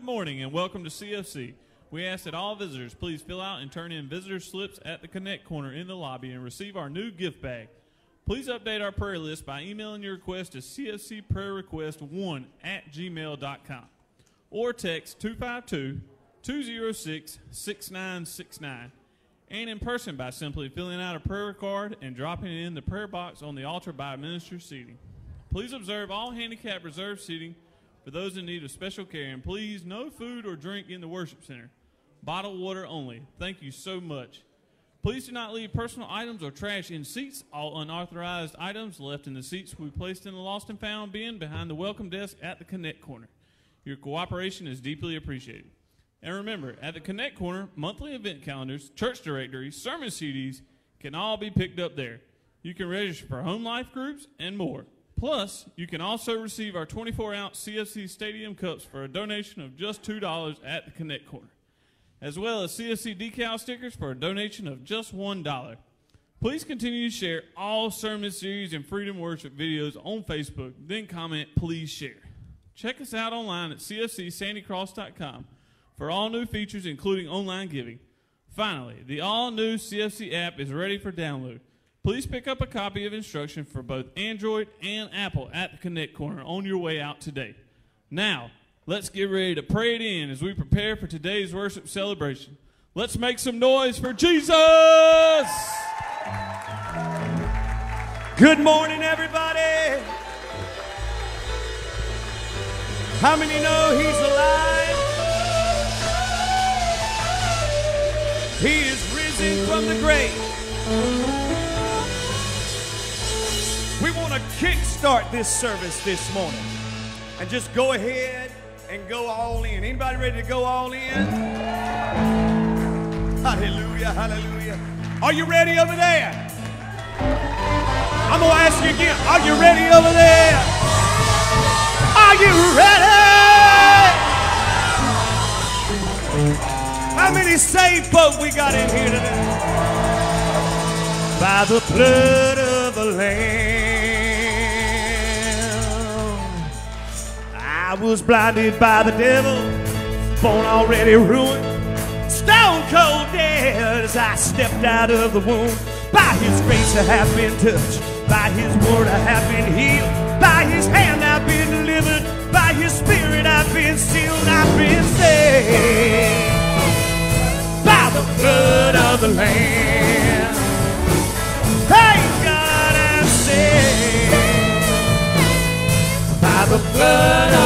Good morning and welcome to CFC. We ask that all visitors please fill out and turn in visitor slips at the Connect Corner in the lobby and receive our new gift bag. Please update our prayer list by emailing your request to cfcprayerrequest1 at gmail.com or text 252 206 6969 and in person by simply filling out a prayer card and dropping it in the prayer box on the altar by minister seating. Please observe all handicap reserved seating for those in need of special care, and please no food or drink in the worship center. Bottled water only. Thank you so much. Please do not leave personal items or trash in seats. All unauthorized items left in the seats will be placed in the lost and found bin behind the welcome desk at the Connect Corner. Your cooperation is deeply appreciated. And remember, at the Connect Corner, monthly event calendars, church directories, sermon CDs can all be picked up there. You can register for home life groups and more. Plus, you can also receive our 24 ounce CFC Stadium cups for a donation of just $2 at the Connect Corner, as well as CFC decal stickers for a donation of just $1. Please continue to share all sermon series and freedom worship videos on Facebook, then comment, please share. Check us out online at cfcsandycross.com for all new features, including online giving. Finally, the all new CFC app is ready for download. Please pick up a copy of instruction for both Android and Apple at the Connect Corner on your way out today. Now, let's get ready to pray it in as we prepare for today's worship celebration. Let's make some noise for Jesus! Good morning, everybody. How many know He's alive? He is risen from the grave. We want to kickstart this service this morning and just go ahead and go all in. Anybody ready to go all in? Hallelujah, hallelujah. Are you ready over there? I'm going to ask you again. Are you ready over there? Are you ready? How many saved folk we got in here today? By the blood of the Lamb. I was blinded by the devil, born already ruined, stone cold dead as I stepped out of the womb. By his grace I have been touched, by his word I have been healed, by his hand I've been delivered, by his spirit I've been sealed, I've been saved. By the blood of the Lamb. Hey, God, I'm saved by the blood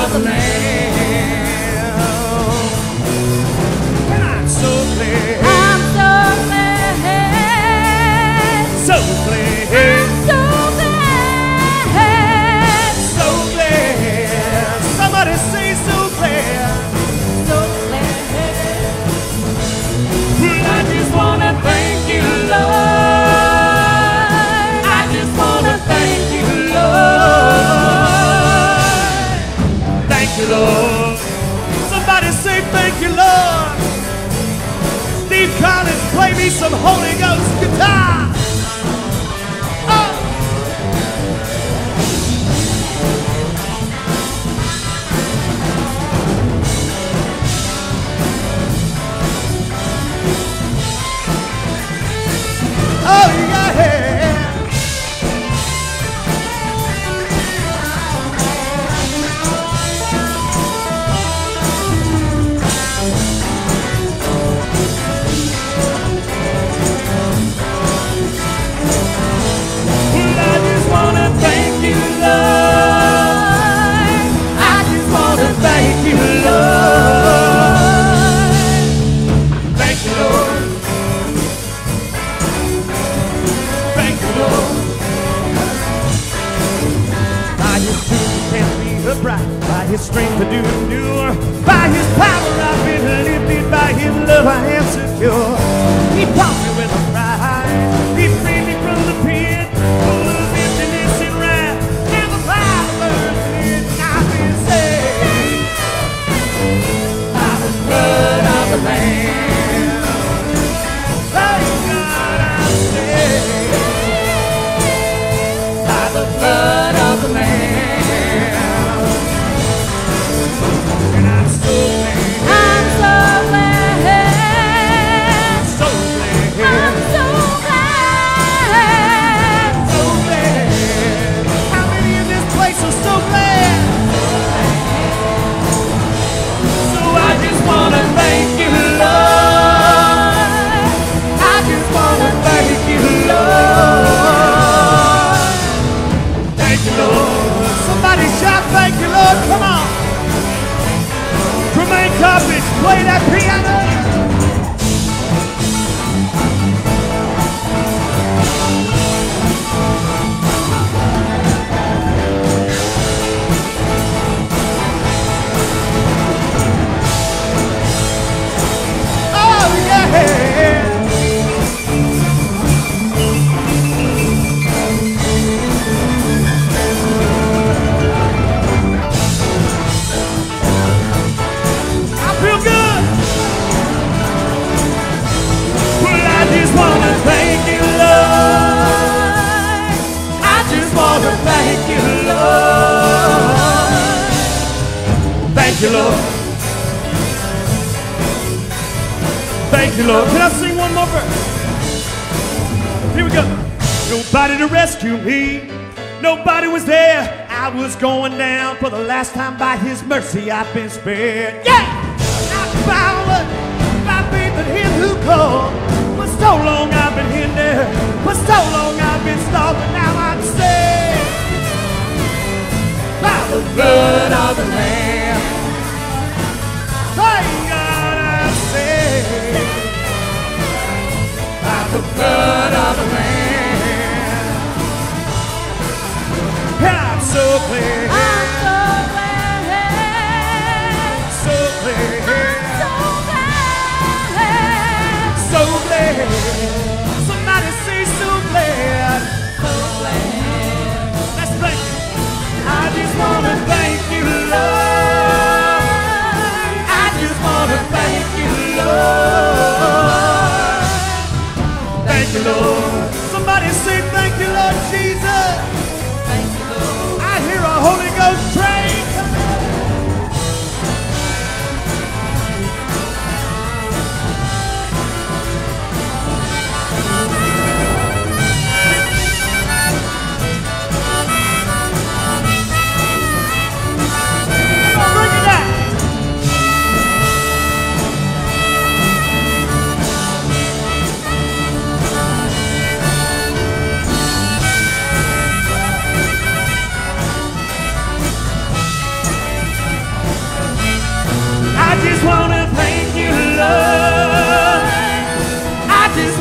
been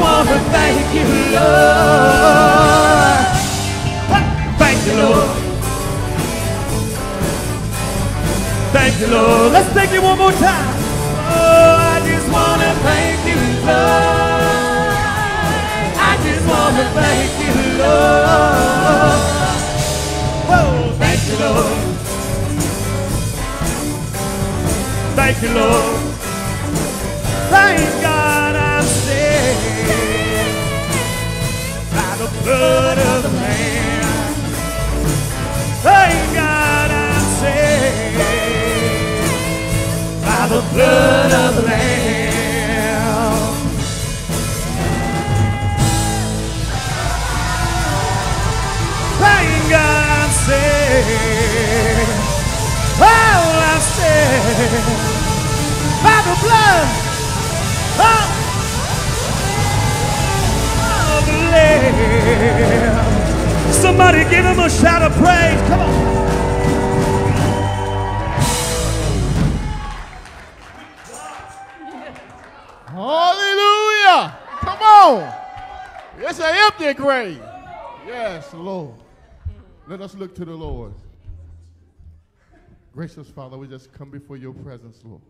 wanna thank you, Lord. Thank you, Lord. Thank you, Lord. Let's take it one more time. Oh, I just wanna thank you, Lord. I just wanna thank you, Lord. Oh, thank you, Lord. Thank you, Lord. Thank saved by the blood of the Lamb. Thank God I'm saved by the blood of the Lamb. Thank God I'm saved. Oh, I'm saved by the blood Somebody give him a shout of praise. Come on. Hallelujah. Come on. It's an empty grave. Yes, Lord. Let us look to the Lord. Gracious Father, we just come before your presence, Lord.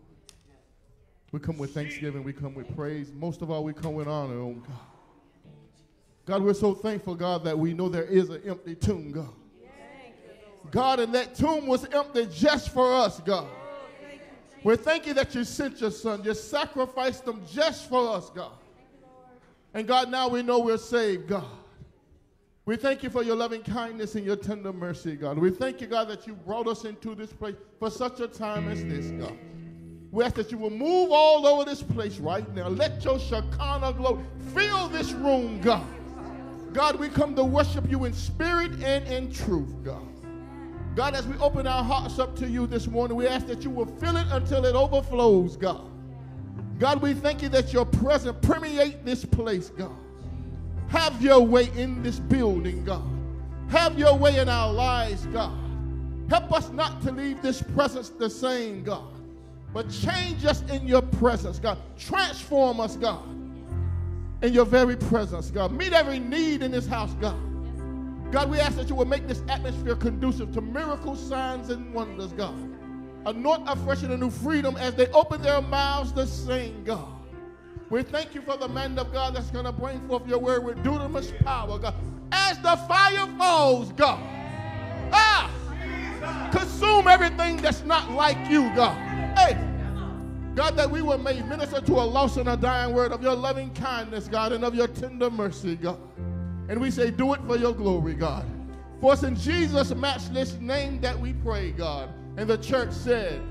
We come with thanksgiving. We come with praise. Most of all, we come with honor, oh God. God, we're so thankful, God, that we know there is an empty tomb, God. God, and that tomb was empty just for us, God. We thank you that you sent your son. You sacrificed them just for us, God. And God, now we know we're saved, God. We thank you for your loving kindness and your tender mercy, God. We thank you, God, that you brought us into this place for such a time as this, God. We ask that you will move all over this place right now. Let your Shekinah glow fill this room, God. God, we come to worship you in spirit and in truth, God. God, as we open our hearts up to you this morning, we ask that you will fill it until it overflows, God. God, we thank you that your presence permeate this place, God. Have your way in this building, God. Have your way in our lives, God. Help us not to leave this presence the same, God. but change us in your presence, God. Transform us, God, in your very presence, God. Meet every need in this house, God. God, we ask that you will make this atmosphere conducive to miracles, signs, and wonders, God. Anoint afresh and a new freedom as they open their mouths to sing, God. We thank you for the man of God that's going to bring forth your word with dunamis power, God. As the fire falls, God. Ah! Consume everything that's not like you, God. Hey! God, that we will may minister to a lost and a dying word of your loving kindness, God, and of your tender mercy, God. And we say, do it for your glory, God. For it's in Jesus' matchless name that we pray, God. And the church said,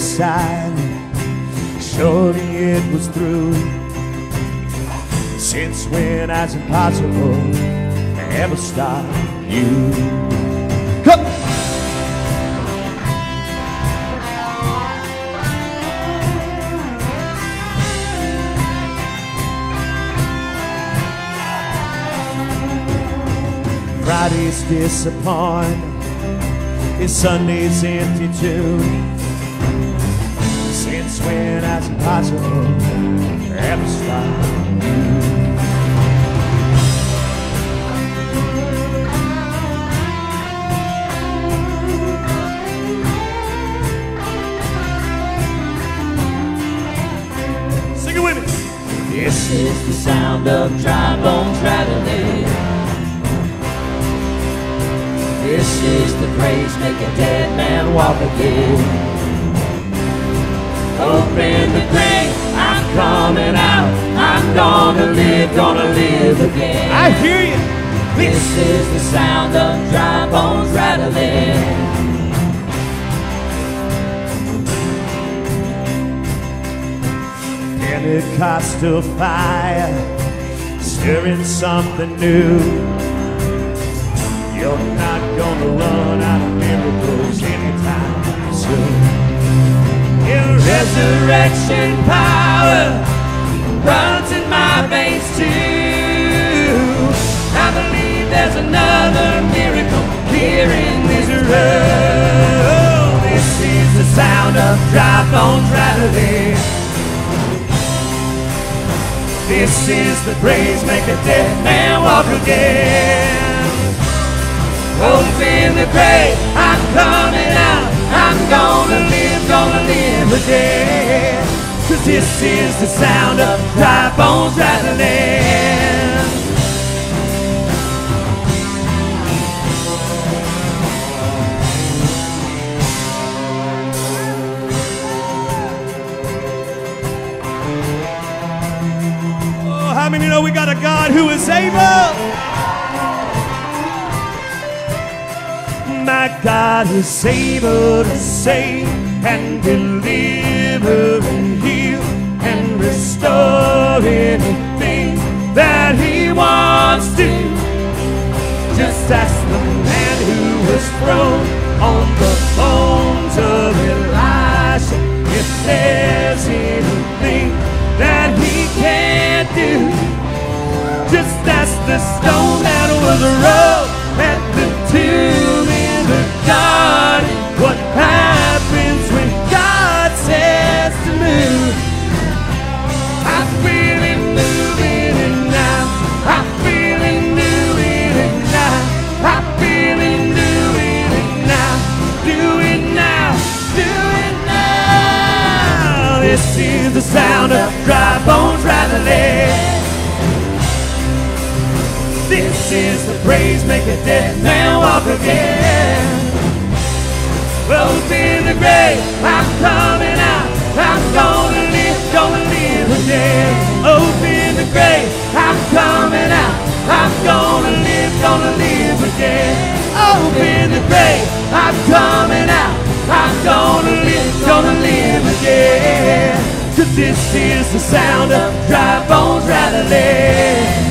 was silent, surely it was through. Since when has impossible to ever stop you? Come! Friday's disappointment is Sunday's empty too. Since when has impossible ever stopped? Sing it with me. This is the sound of dry bones rattling. This is the praise make a dead man walk again. Open the grave, I'm coming out. I'm gonna live, gonna live again. I hear you. This is the sound of dry bones rattling. Pentecostal fire, stirring something new. You're not gonna run Resurrection power runs in my veins too. I believe there's another miracle here in this room. This is the sound of dry bones rattling. This is the praise make a dead man walk again. Open the grave, I'm coming out. I'm gonna live, gonna live again. Cause this is the sound of dry bones rattling. Oh, how many know we got a God who is able? My God is able to save and deliver and heal and restore anything that He wants to. Just ask the man who was thrown on the bones of Elisha if there's anything that he can't do. Just ask the stone that was rolled at the tomb in the garden. This is the sound of dry bones rattling. This is the praise make a dead man walk again. Open the grave, I'm coming out. I'm gonna live, gonna live again. Oh, Open the grave, I'm coming out. I'm gonna live, gonna live again. Oh, Open the grave, I'm coming out. I'm gonna live, gonna live again. this is the sound of dry bones rattling.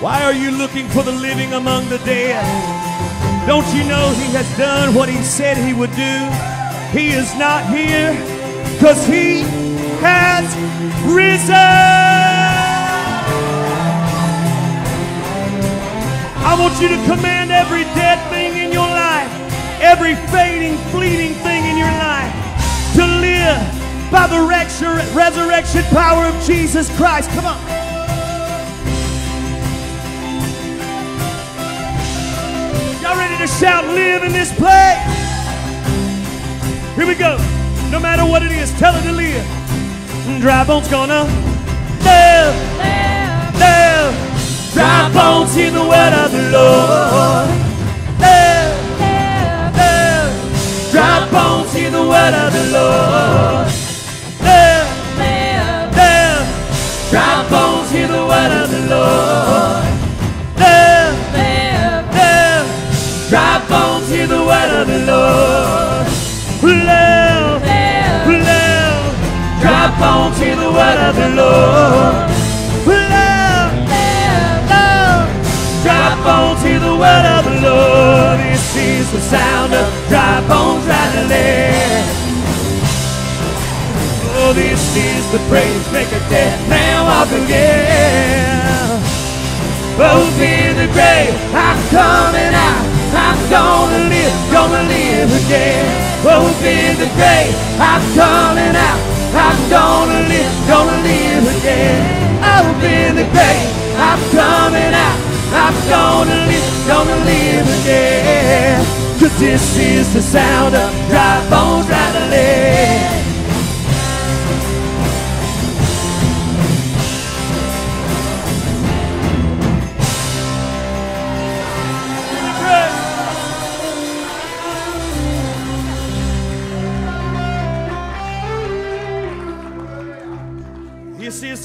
Why are you looking for the living among the dead? Don't you know he has done what he said he would do? He is not here because he has risen. I want you to command every dead thing in your life, every fading, fleeting thing in your life to live by the resurrection power of Jesus Christ. Come on. Shout, live in this place? Here we go. No matter what it is, tell it to live. Mm, dry bones gonna live, live. live. Dry bones hear the word of the Lord. Live, live. live. Dry bones hear the word of the Lord. Live, live. Dry bones hear the word of the Lord. Of the Lord. Live. Dry bones hear the word of the Lord. Dry bones hear the word of the Lord. This is the sound of dry bones rattling. Oh, this is the praise make a dead man walk again. Open the grave, I'm coming out. Gonna live, gonna live again. Open the grave, I'm coming out. I'm gonna live, gonna live again. Oh, Open the grave, I'm coming out. I'm gonna live, gonna live again. Cause this is the sound of dry bones rattling.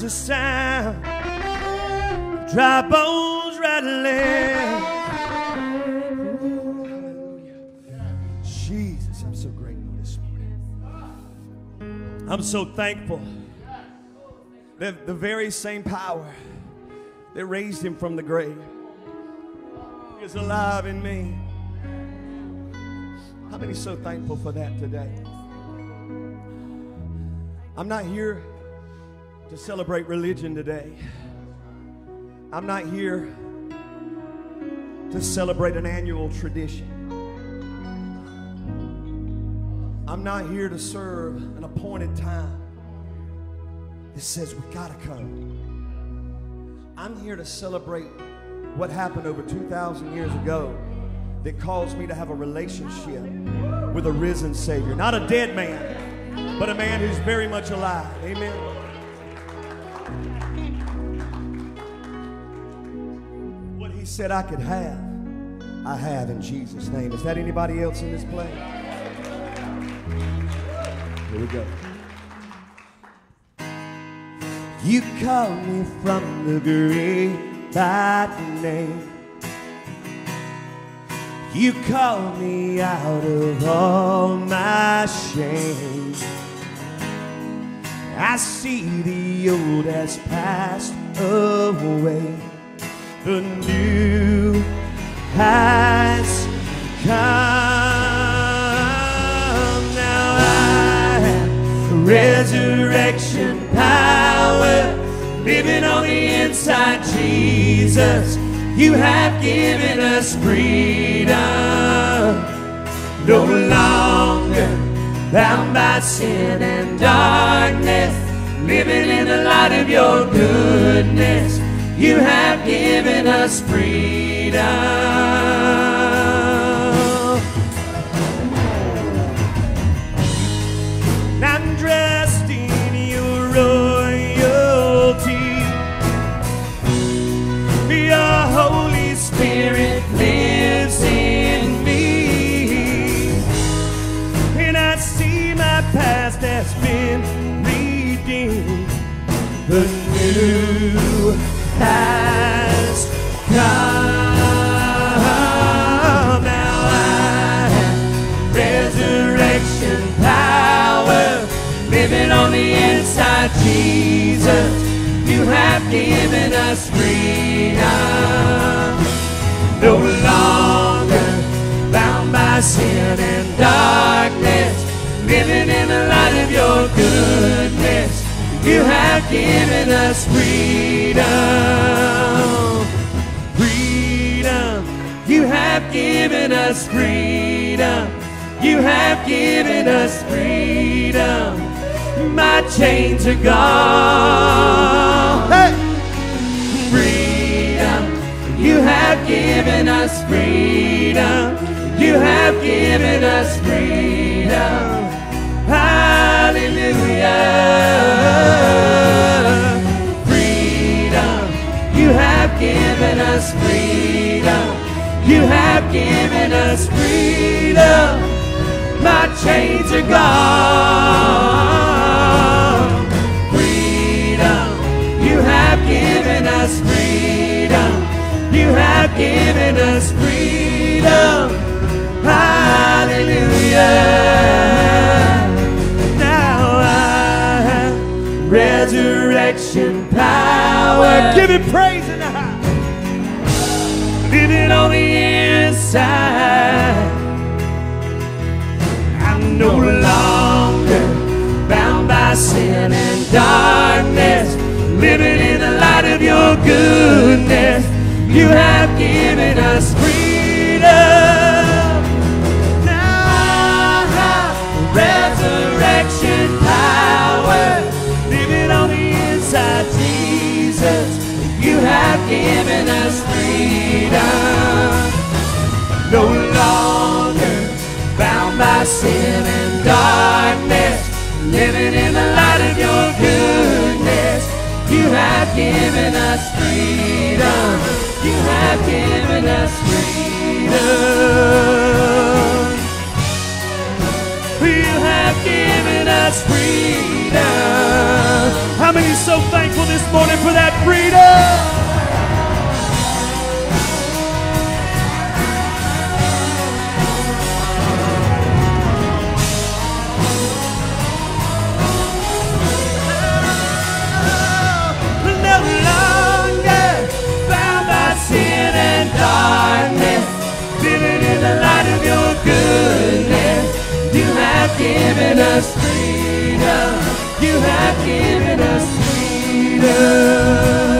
The sound, dry bones rattling. Jesus, I'm so grateful this morning. I'm so thankful that the very same power that raised him from the grave is alive in me. How many so thankful for that today? I'm not here to celebrate religion today. I'm not here to celebrate an annual tradition. I'm not here to serve an appointed time that says we gotta come. I'm here to celebrate what happened over 2,000 years ago that caused me to have a relationship with a risen Savior. Not a dead man, but a man who's very much alive. Amen. He said I could have, I have in Jesus' name. Is that anybody else in this place? Here we go. You call me from the grave by name. You call me out of all my shame. I see the old has passed away. The new has come. Now I have resurrection power living on the inside, Jesus. You have given us freedom. No longer bound by sin and darkness, living in the light of your goodness. You have given us freedom. Has come. Now I have resurrection power living on the inside, Jesus. You have given us freedom. No longer bound by sin and darkness, living in the light of your goodness. You have given us freedom. Freedom. You have given us freedom. You have given us freedom. My chains are gone. Hey! Freedom. You have given us freedom. You have given us freedom. Hallelujah. Given us freedom. You have given us freedom. My chains are gone. Freedom. You have given us freedom. You have given us freedom. Hallelujah. Resurrection power. Give him praise in the house. Living on the inside. I'm no longer bound by sin and darkness. Living in the light of your goodness. You have given us freedom. Given us freedom. No longer bound by sin and darkness, living in the light of your goodness. You have given us freedom. You have given us freedom. You have given us freedom. How many so thankful this morning for that freedom? The light of your goodness. You have given us freedom. You have given us freedom.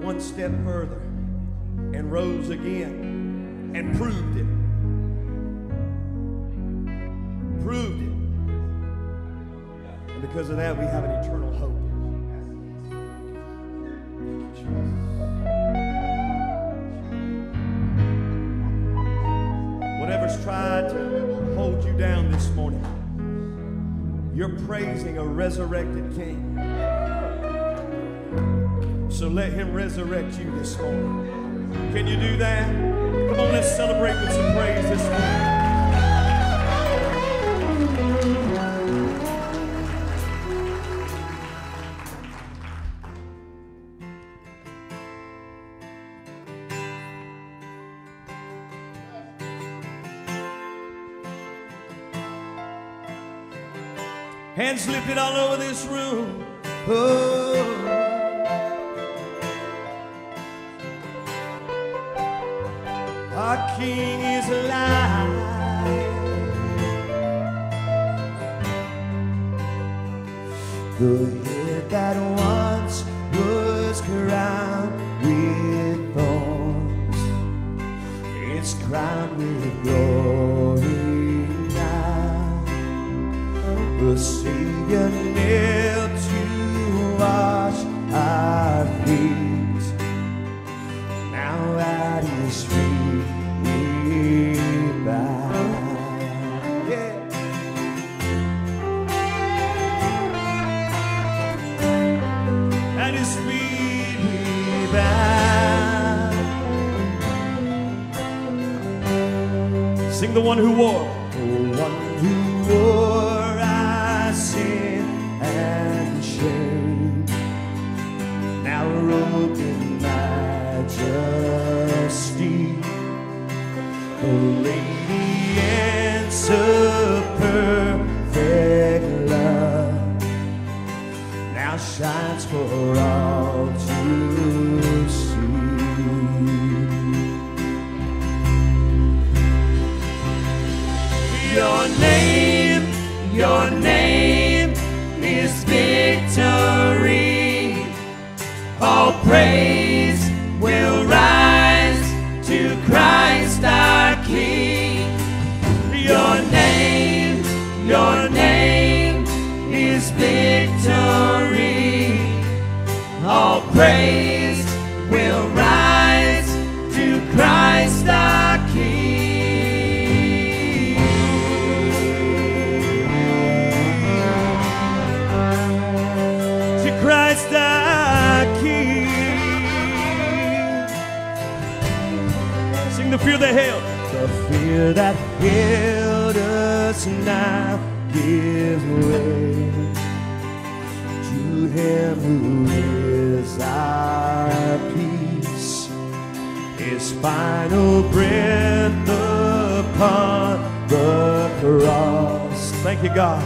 one step further and rose again and proved it. Proved it. And because of that, we have an eternal hope. Whatever's tried to hold you down this morning, you're praising a resurrected king. So let him resurrect you this morning. Can you do that? Come on, let's celebrate with some praise this morning. Hands lifted all over this room. Oh. The fear that held. The fear that held us now gives way to Him who is our peace. His final breath upon the cross. Thank you, God.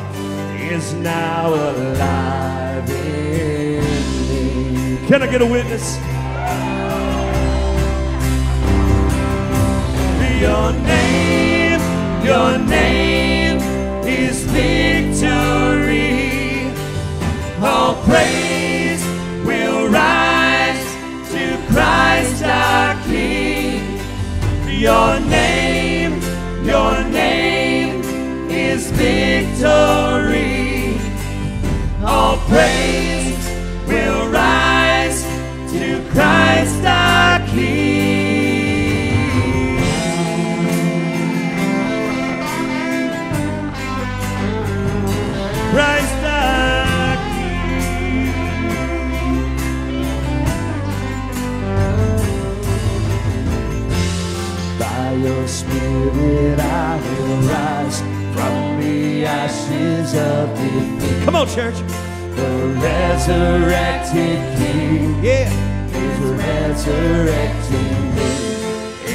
Is now alive in me. Can I get a witness? Your name, your name is victory. All praise will rise to Christ our King. Your name, your name is victory. All praise will rise to Christ our King. Christ our King. By your spirit I will rise from the ashes of defeat. Come on, church. The resurrected King yeah. is resurrecting me.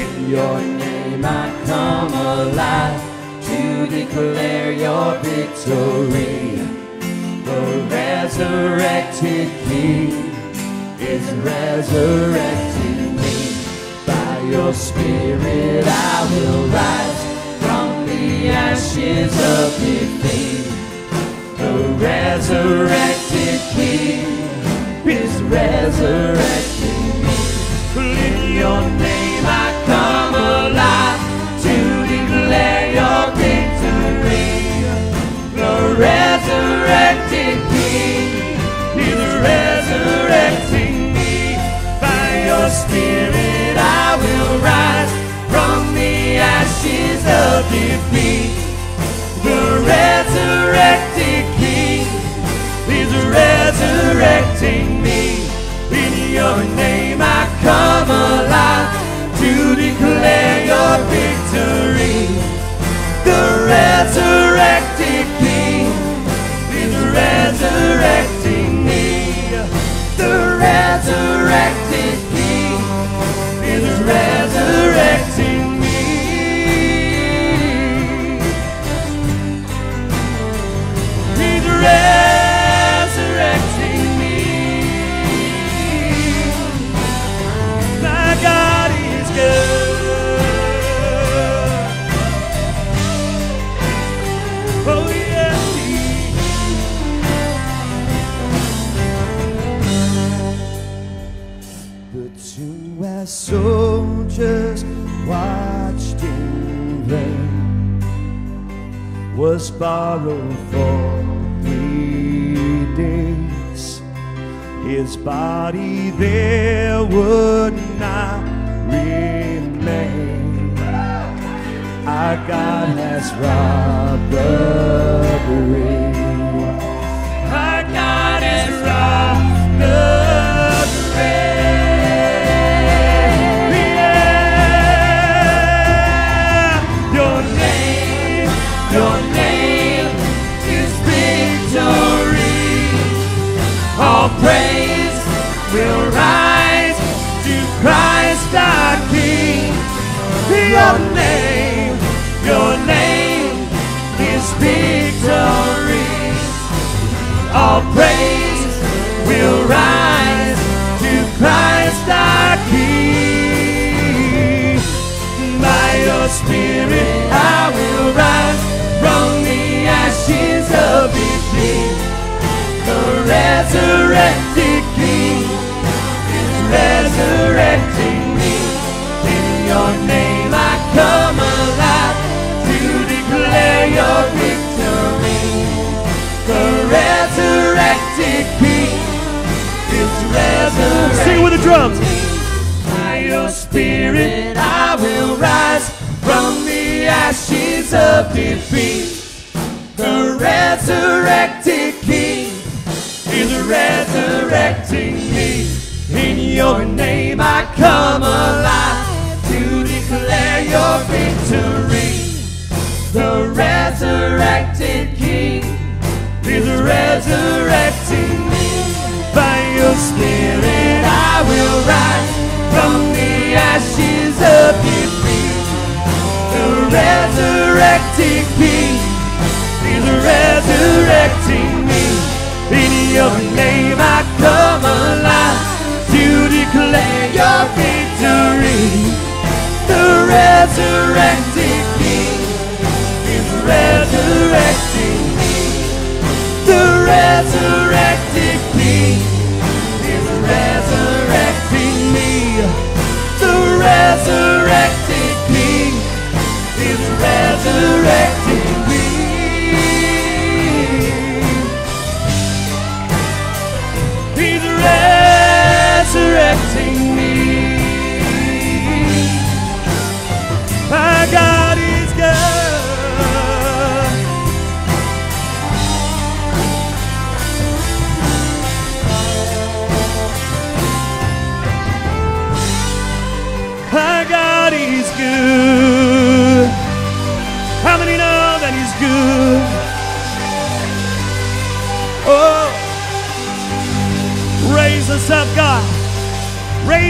In your name I come alive declare your victory. The resurrected King is resurrecting me. By your spirit I will rise from the ashes of defeat. The resurrected King is resurrecting me. In your name I come alive to declare your victory resurrected King. He's resurrecting me. By your Spirit I will rise from the ashes of defeat. The resurrected King is resurrecting me. In your name I come alive to declare your victory. The resurrected King resurrecting me. The resurrected King is resurrecting me. He's resurrecting was borrowed for three days. His body there would not remain. Our God has robbed the grave. All praise will rise to Christ our King. By your spirit I will rise from the ashes of defeat. The resurrected King is resurrecting me. In your name I come alive to declare your Sing with the drums. by your spirit I will rise from the ashes of defeat. The resurrected King is resurrecting me. In your name I come alive to declare your victory. The resurrected King is resurrecting spirit I will rise from the ashes of defeat. The resurrected King is resurrecting me. In your name I come alive to declare your victory. The resurrected King is resurrecting me. The resurrected King resurrected King is resurrecting me. He's resurrecting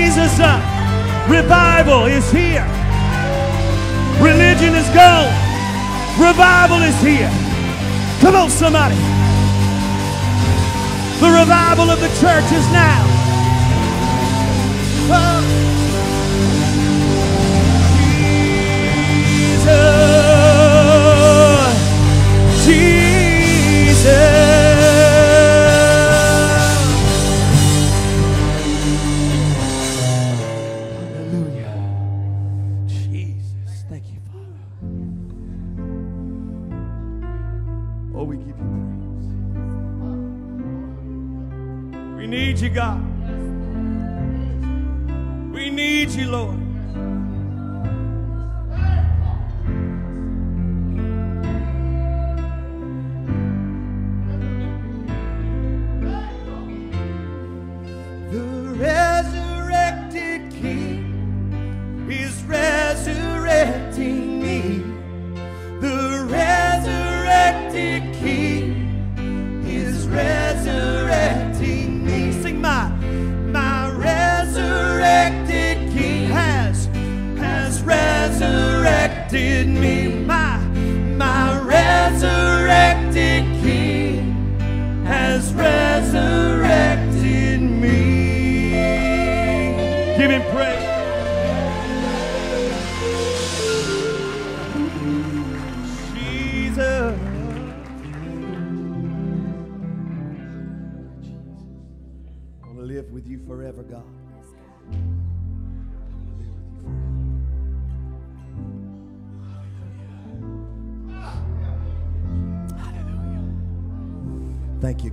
Raise us up. Uh, revival is here. Religion is gone. Revival is here. Come on, somebody. The revival of the church is now. Oh. Jesus. Jesus.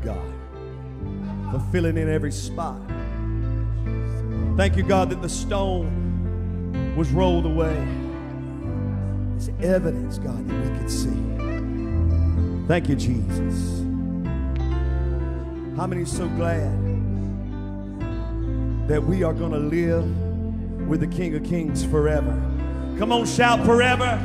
God, for filling in every spot. Thank you, God, that the stone was rolled away. It's evidence, God, that we could see. Thank you, Jesus. How many are so glad that we are going to live with the King of Kings forever? Come on, shout forever.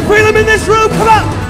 can feel him in this room. Come on.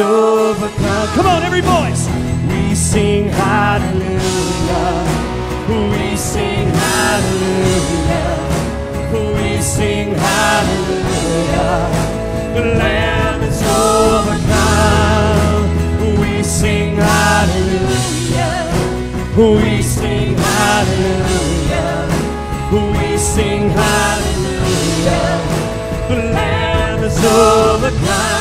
overcome. Come on, every voice. We sing hallelujah. We sing hallelujah. We sing hallelujah. The Lamb is overcome. We sing hallelujah. We sing hallelujah. We sing hallelujah. The Lamb is overcome.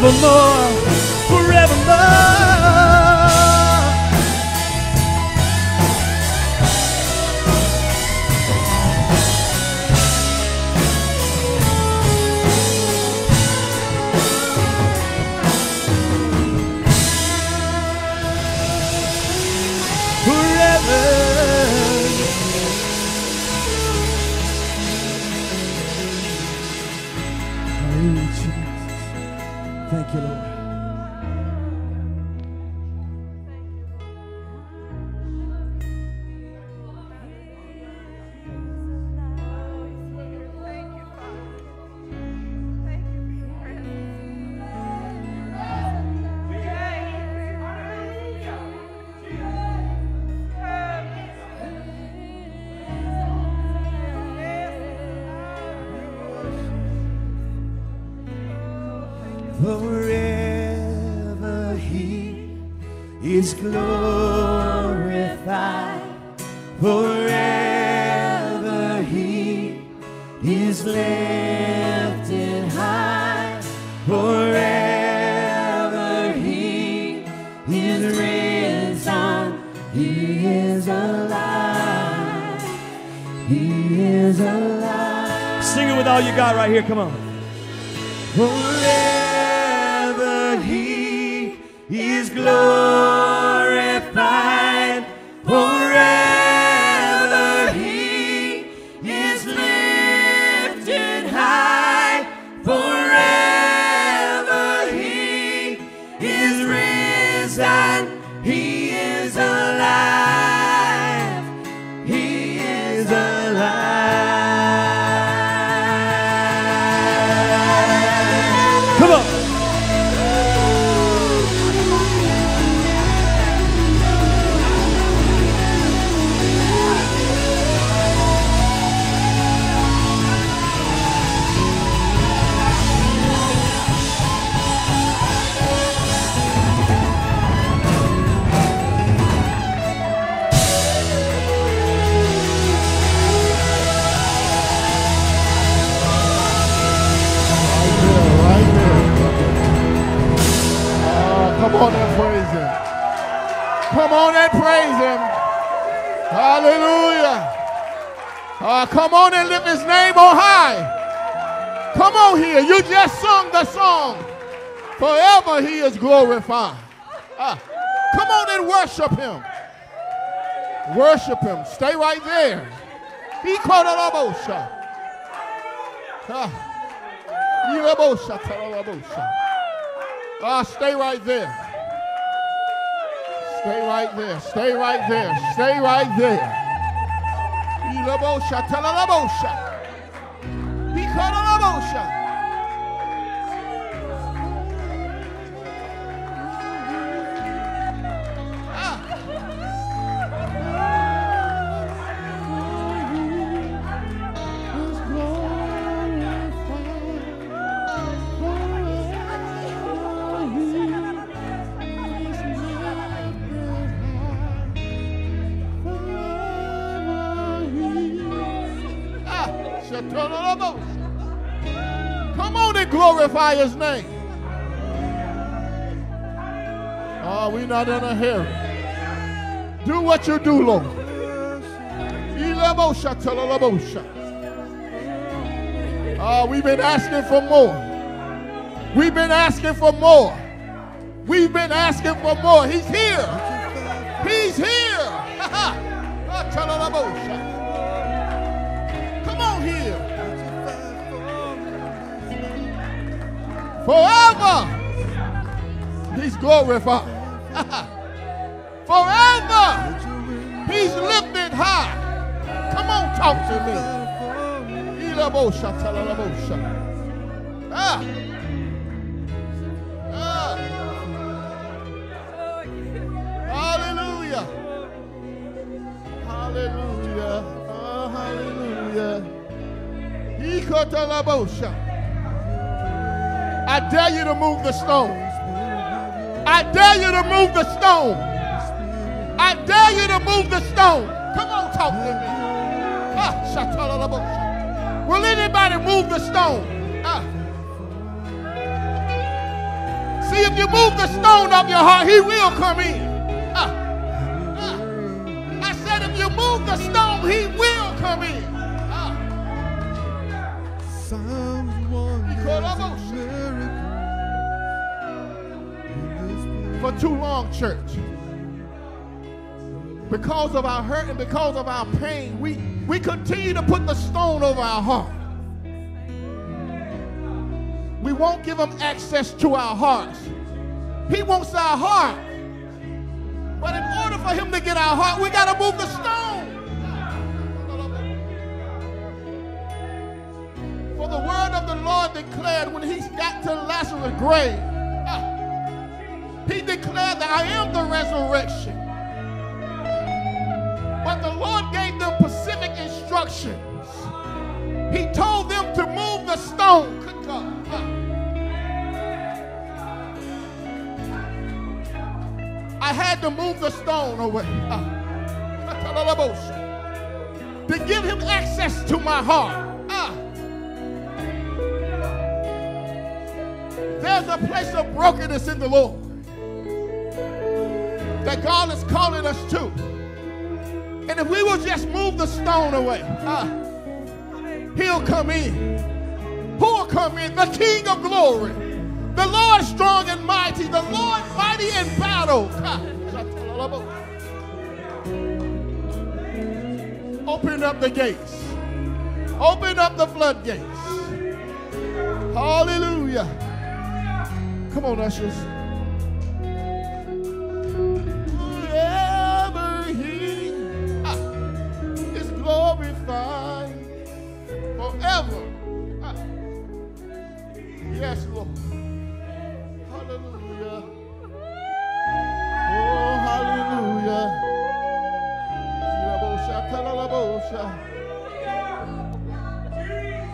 forevermore, forevermore. Worship him. Stay right there. He called it a Ah. Yilabosha, talalabosha. Ah, stay right there. Stay right there. Stay right there. Stay right there. Not in a hurry. Do what you do, Lord. Oh, we've been asking for more. We've been asking for more. We've been asking for more. He's here. He's here. Ah. Come on here. Forever. He's glorified. Forever. He's lifted high. Come on, talk to me. Ah. Ah. Hallelujah. Hallelujah. Oh, hallelujah. I dare you to move the stone. I dare you to move the stone. I dare you to move the stone. Come on, talk to me. Ah. Will anybody move the stone? Ah. See, if you move the stone of your heart, he will come in. Ah. Ah. I said, if you move the stone, he will come in. Too long, church. Because of our hurt and because of our pain, we, we continue to put the stone over our heart. We won't give him access to our hearts. He wants our heart. But in order for him to get our heart, we got to move the stone. For the word of the Lord declared when he got to Lazarus' grave, he declared that I am the resurrection. But the Lord gave them specific instructions. He told them to move the stone. I had to move the stone away. To give him access to my heart. There's a place of brokenness in the Lord that God is calling us to. And if we will just move the stone away, ah, he'll come in. Who will come in? The King of glory. The Lord strong and mighty. The Lord mighty in battle. Open up the gates. Open up the floodgates. Hallelujah. Come on, ushers. Glorified forever. Ah. Yes, Lord. Hallelujah. Oh, hallelujah.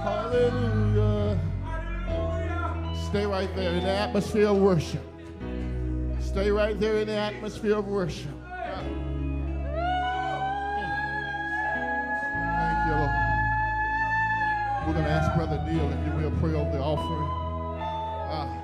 Hallelujah. Stay right there in the atmosphere of worship. Stay right there in the atmosphere of worship. We're going to ask Brother Neil if you will pray over the offering. Ah.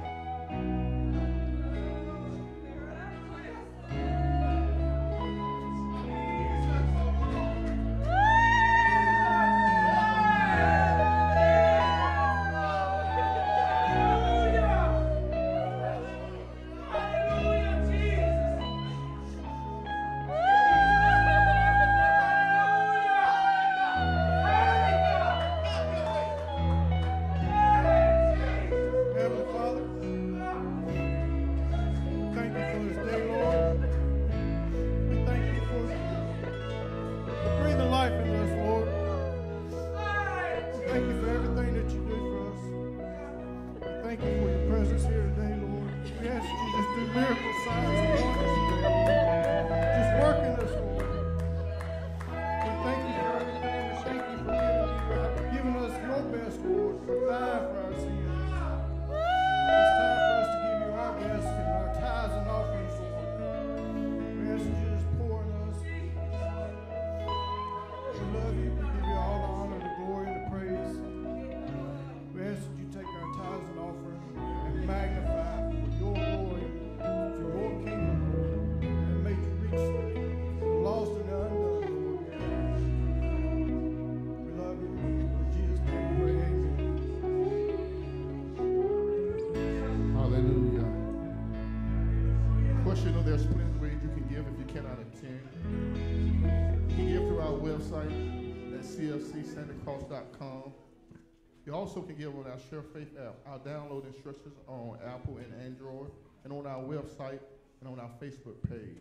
Also can give on our Share Faith app. Our download instructions on Apple and Android, and on our website and on our Facebook page.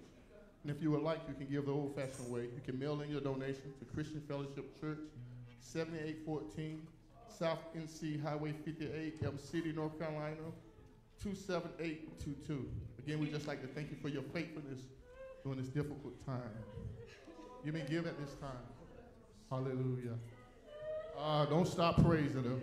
And if you would like, you can give the old-fashioned way. You can mail in your donation to Christian Fellowship Church, 7814 South NC Highway 58, Elm City, North Carolina, 27822. Again, we'd just like to thank you for your faithfulness during this difficult time. You may give at this time. Hallelujah. Uh, don't stop praising Him.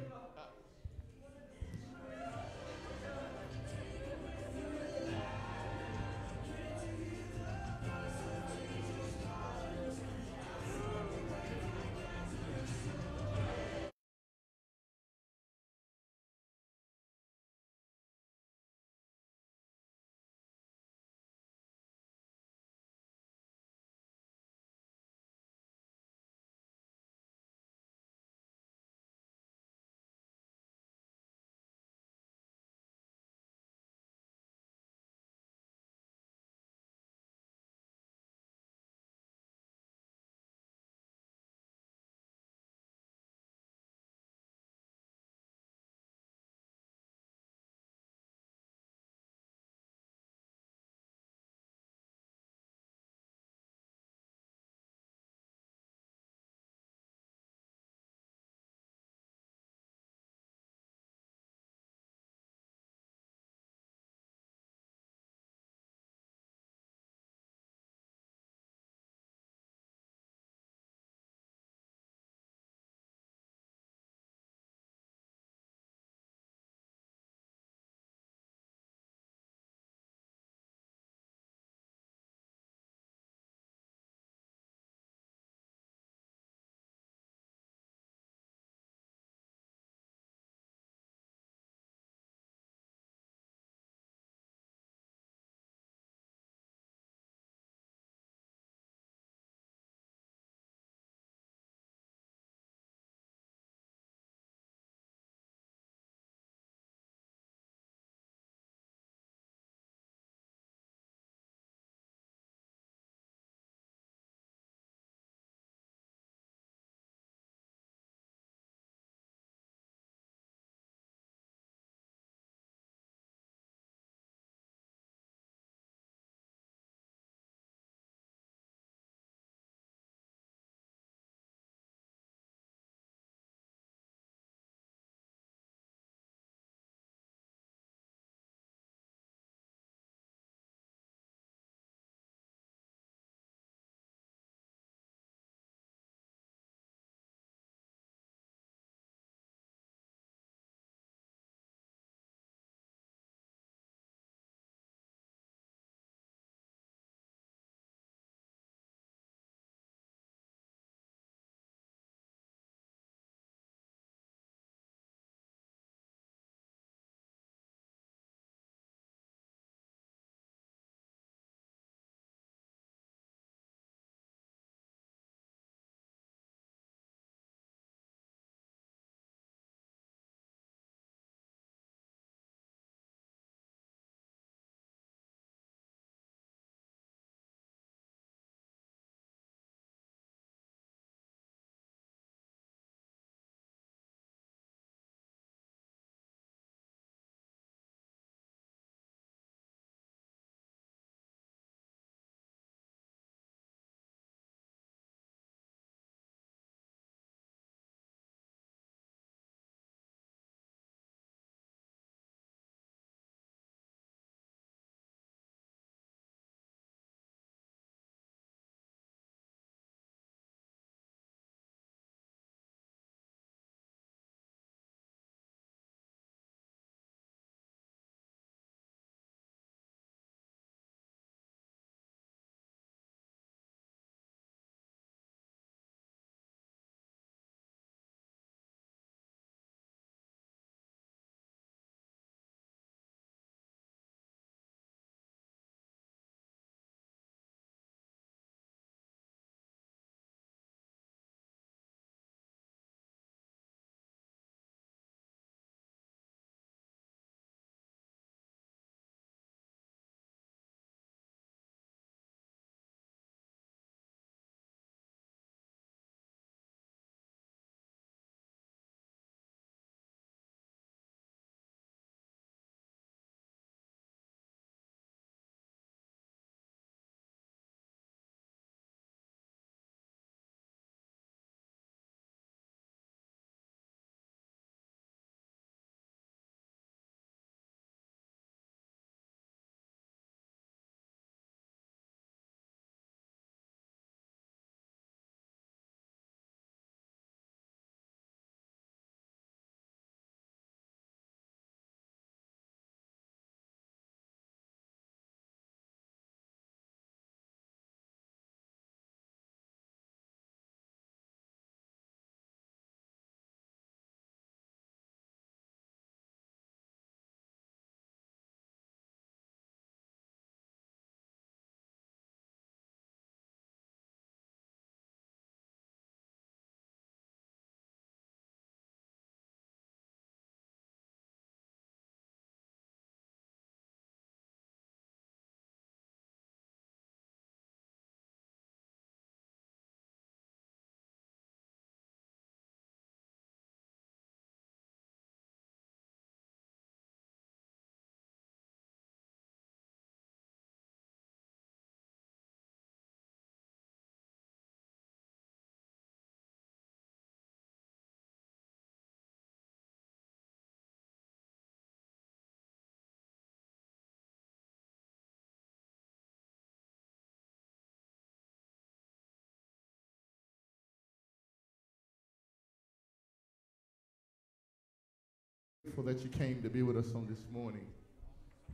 Thankful that you came to be with us on this morning,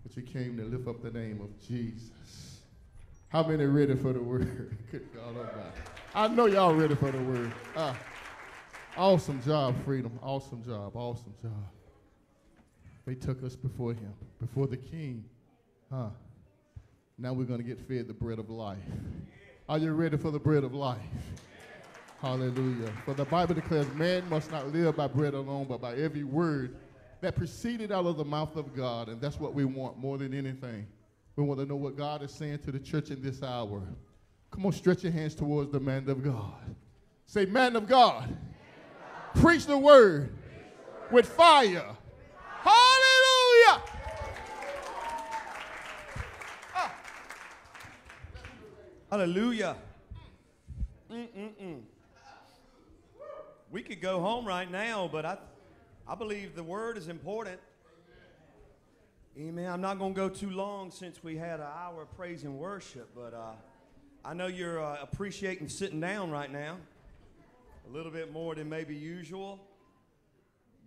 that you came to lift up the name of Jesus. How many ready for the word? Good God Almighty. I know y'all ready for the word. Ah, awesome job, Freedom. Awesome job. Awesome job. They took us before him, before the king. Huh. Now we're going to get fed the bread of life. Are you ready for the bread of life? Hallelujah. For the Bible declares man must not live by bread alone, but by every word that proceeded out of the mouth of God. And that's what we want more than anything. We want to know what God is saying to the church in this hour. Come on, stretch your hands towards the man of God. Say, man of God, man of God. Preach, the word, preach the word with fire. Hallelujah. Ah. Hallelujah. Mm-mm-mm. We could go home right now, but I, I believe the word is important. Amen. I'm not going to go too long since we had an hour of praise and worship, but uh, I know you're uh, appreciating sitting down right now a little bit more than maybe usual.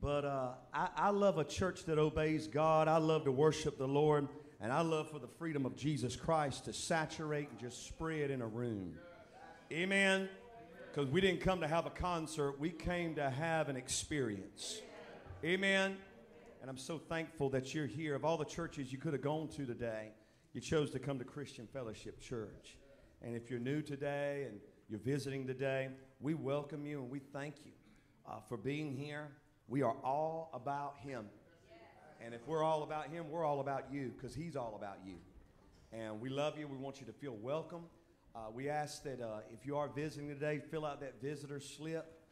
But uh, I, I love a church that obeys God. I love to worship the Lord. And I love for the freedom of Jesus Christ to saturate and just spread in a room. Amen because we didn't come to have a concert, we came to have an experience. Amen. And I'm so thankful that you're here. Of all the churches you could have gone to today, you chose to come to Christian Fellowship Church. And if you're new today and you're visiting today, we welcome you and we thank you uh, for being here. We are all about Him. And if we're all about Him, we're all about you because He's all about you. And we love you. We want you to feel welcome. Uh, we ask that uh, if you are visiting today, fill out that visitor slip.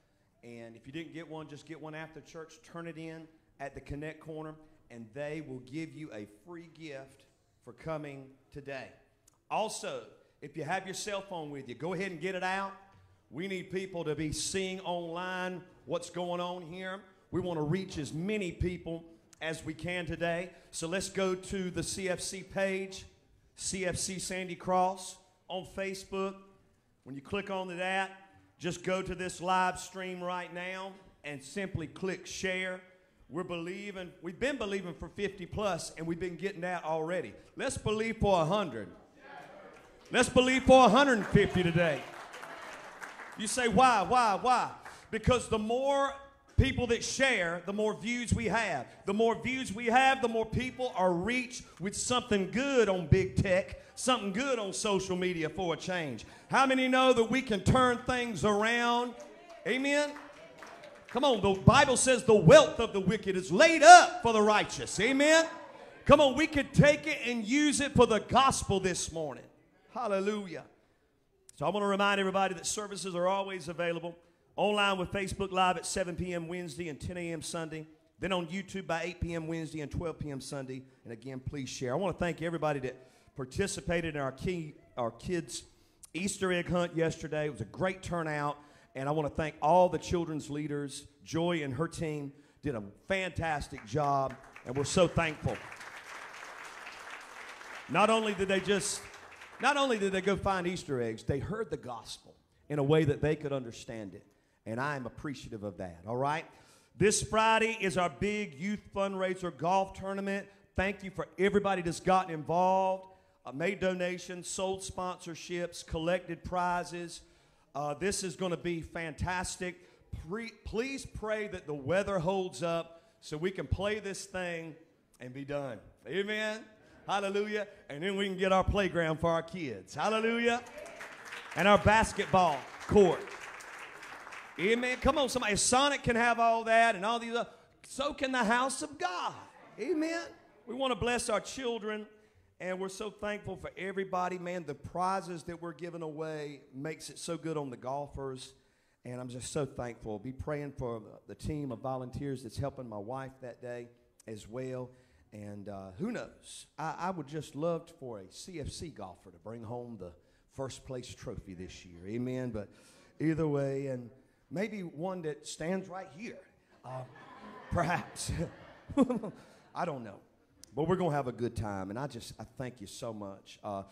And if you didn't get one, just get one after church. Turn it in at the Connect Corner, and they will give you a free gift for coming today. Also, if you have your cell phone with you, go ahead and get it out. We need people to be seeing online what's going on here. We want to reach as many people as we can today. So let's go to the CFC page, CFC Sandy Cross on Facebook. When you click on that, just go to this live stream right now and simply click share. We're believing, we've been believing for 50 plus, and we've been getting that already. Let's believe for 100. Let's believe for 150 today. You say, why, why, why? Because the more people that share, the more views we have. The more views we have, the more people are reached with something good on big tech, something good on social media for a change. How many know that we can turn things around? Amen. Come on, the Bible says the wealth of the wicked is laid up for the righteous. Amen. Come on, we could take it and use it for the gospel this morning. Hallelujah. So I want to remind everybody that services are always available. Online with Facebook Live at 7 p.m. Wednesday and 10 a.m. Sunday. Then on YouTube by 8 p.m. Wednesday and 12 p.m. Sunday. And again, please share. I want to thank everybody that participated in our, key, our kids' Easter egg hunt yesterday. It was a great turnout. And I want to thank all the children's leaders. Joy and her team did a fantastic job. And we're so thankful. Not only did they just, not only did they go find Easter eggs, they heard the gospel in a way that they could understand it. And I am appreciative of that, all right? This Friday is our big youth fundraiser golf tournament. Thank you for everybody that's gotten involved, uh, made donations, sold sponsorships, collected prizes. Uh, this is going to be fantastic. Pre- please pray that the weather holds up so we can play this thing and be done. Amen. Hallelujah. And then we can get our playground for our kids. Hallelujah. And our basketball court. Amen. Come on, somebody. Sonic can have all that and all these. Other, so can the house of God. Amen. We want to bless our children, and we're so thankful for everybody. Man, the prizes that we're giving away makes it so good on the golfers, and I'm just so thankful. Be praying for the team of volunteers that's helping my wife that day as well. And uh, who knows? I, I would just love for a CFC golfer to bring home the first place trophy this year. Amen. But either way, and maybe one that stands right here. Uh, perhaps. I don't know. But we're going to have a good time. And I just, I thank you so much. Uh,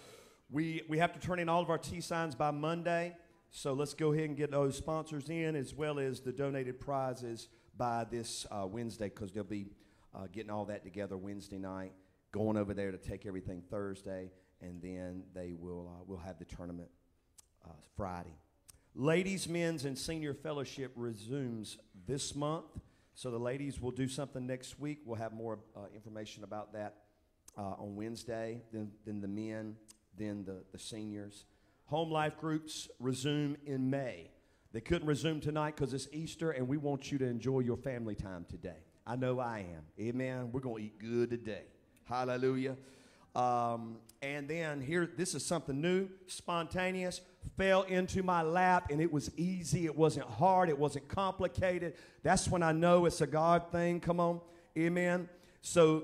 we, we have to turn in all of our tee signs by Monday. So let's go ahead and get those sponsors in as well as the donated prizes by this uh, Wednesday because they'll be uh, getting all that together Wednesday night, going over there to take everything Thursday, and then they will uh, will have the tournament uh, Friday. Ladies, men's, and senior fellowship resumes this month. So the ladies will do something next week. We'll have more uh, information about that uh, on Wednesday. Then, then the men, then the, the seniors. Home life groups resume in May. They couldn't resume tonight because it's Easter, and we want you to enjoy your family time today. I know I am. Amen. We're going to eat good today. Hallelujah. Um, and then here, this is something new, spontaneous. Fell into my lap, and it was easy. It wasn't hard. It wasn't complicated. That's when I know it's a God thing. Come on, Amen. So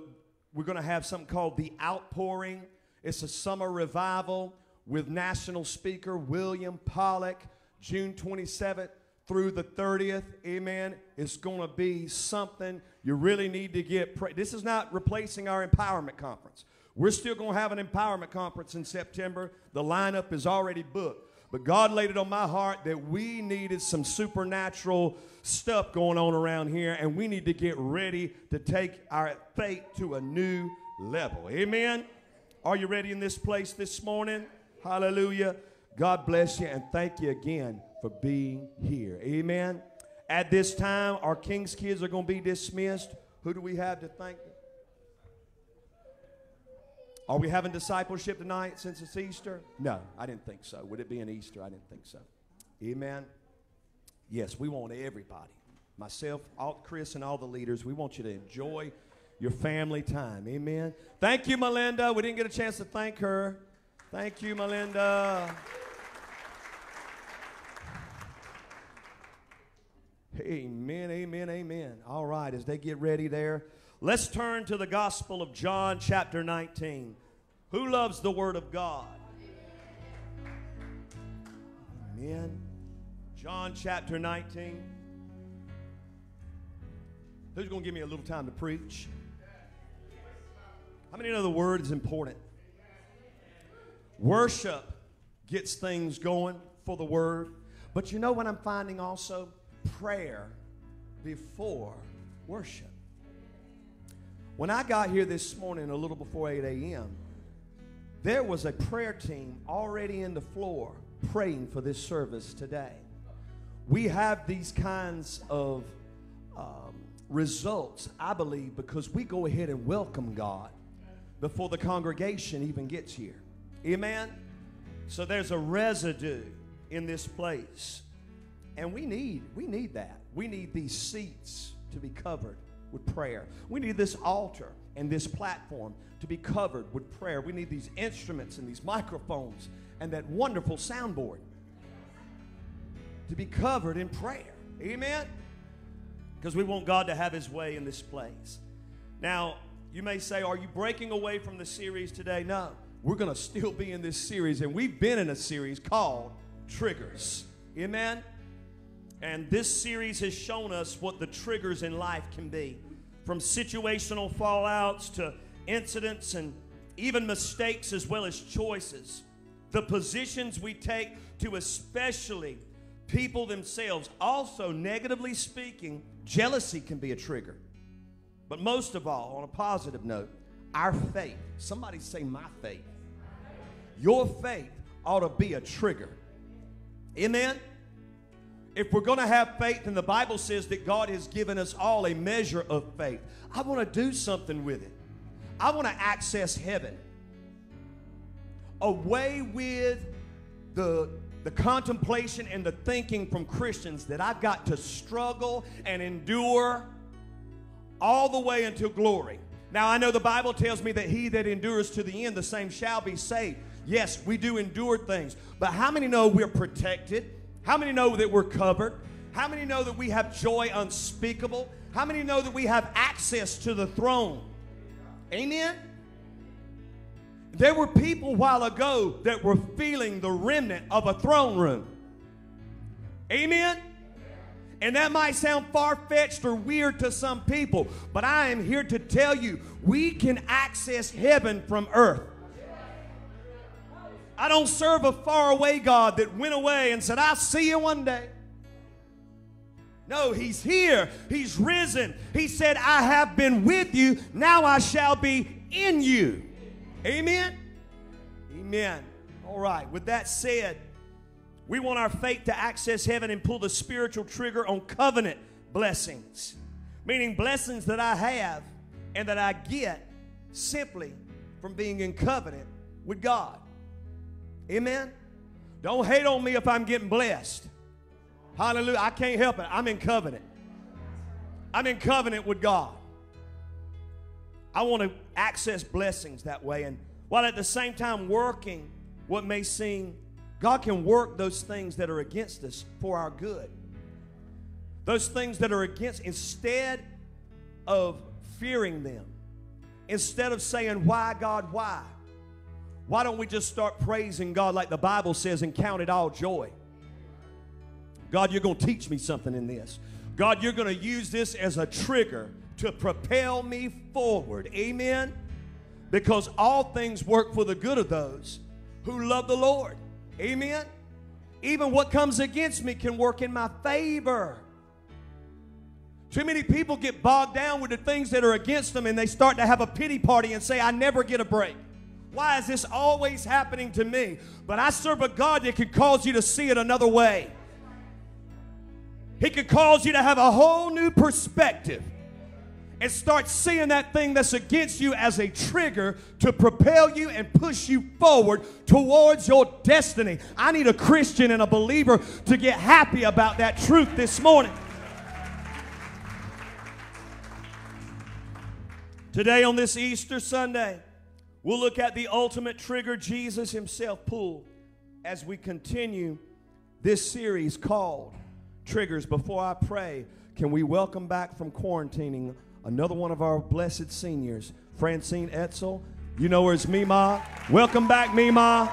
we're going to have something called the Outpouring. It's a summer revival with national speaker William Pollock, June 27th through the 30th. Amen. It's going to be something you really need to get. This is not replacing our empowerment conference. We're still going to have an empowerment conference in September. The lineup is already booked. But God laid it on my heart that we needed some supernatural stuff going on around here, and we need to get ready to take our faith to a new level. Amen. Are you ready in this place this morning? Hallelujah. God bless you, and thank you again for being here. Amen. At this time, our King's kids are going to be dismissed. Who do we have to thank? Are we having discipleship tonight since it's Easter? No, I didn't think so. Would it be an Easter? I didn't think so. Amen. Yes, we want everybody, myself, all, Chris, and all the leaders. We want you to enjoy your family time. Amen. Thank you, Melinda. We didn't get a chance to thank her. Thank you, Melinda. Amen, amen, amen. All right, as they get ready there, let's turn to the Gospel of John, chapter 19. Who loves the Word of God? Amen. John, chapter 19. Who's going to give me a little time to preach? How many know the Word is important? Worship gets things going for the Word. But you know what I'm finding also? prayer before worship. When I got here this morning, a little before 8 a.m., there was a prayer team already in the floor praying for this service today. We have these kinds of um, results, I believe, because we go ahead and welcome God before the congregation even gets here. Amen? So there's a residue in this place. And we need, we need that. We need these seats to be covered with prayer. We need this altar and this platform to be covered with prayer. We need these instruments and these microphones and that wonderful soundboard to be covered in prayer. Amen? Because we want God to have His way in this place. Now, you may say, Are you breaking away from the series today? No. We're going to still be in this series, and we've been in a series called Triggers. Amen? And this series has shown us what the triggers in life can be from situational fallouts to incidents and even mistakes as well as choices. The positions we take to especially people themselves. Also, negatively speaking, jealousy can be a trigger. But most of all, on a positive note, our faith. Somebody say, My faith. Your faith ought to be a trigger. Amen? If we're going to have faith, and the Bible says that God has given us all a measure of faith, I want to do something with it. I want to access heaven. Away with the, the contemplation and the thinking from Christians that I've got to struggle and endure all the way until glory. Now, I know the Bible tells me that he that endures to the end, the same shall be saved. Yes, we do endure things. But how many know we're protected? How many know that we're covered? How many know that we have joy unspeakable? How many know that we have access to the throne? Amen? There were people while ago that were feeling the remnant of a throne room. Amen? And that might sound far fetched or weird to some people, but I am here to tell you we can access heaven from earth. I don't serve a faraway God that went away and said, I'll see you one day. No, he's here. He's risen. He said, I have been with you. Now I shall be in you. Amen. Amen. All right. With that said, we want our faith to access heaven and pull the spiritual trigger on covenant blessings, meaning blessings that I have and that I get simply from being in covenant with God. Amen. Don't hate on me if I'm getting blessed. Hallelujah. I can't help it. I'm in covenant. I'm in covenant with God. I want to access blessings that way. And while at the same time working what may seem, God can work those things that are against us for our good. Those things that are against, instead of fearing them, instead of saying, Why, God, why? Why don't we just start praising God like the Bible says and count it all joy? God, you're going to teach me something in this. God, you're going to use this as a trigger to propel me forward. Amen. Because all things work for the good of those who love the Lord. Amen. Even what comes against me can work in my favor. Too many people get bogged down with the things that are against them and they start to have a pity party and say, I never get a break. Why is this always happening to me? But I serve a God that can cause you to see it another way. He could cause you to have a whole new perspective and start seeing that thing that's against you as a trigger to propel you and push you forward towards your destiny. I need a Christian and a believer to get happy about that truth this morning. Today, on this Easter Sunday, we'll look at the ultimate trigger Jesus Himself pulled as we continue this series called triggers, before I pray, can we welcome back from quarantining another one of our blessed seniors, Francine Etzel? You know her as Mima. Welcome back, Mima.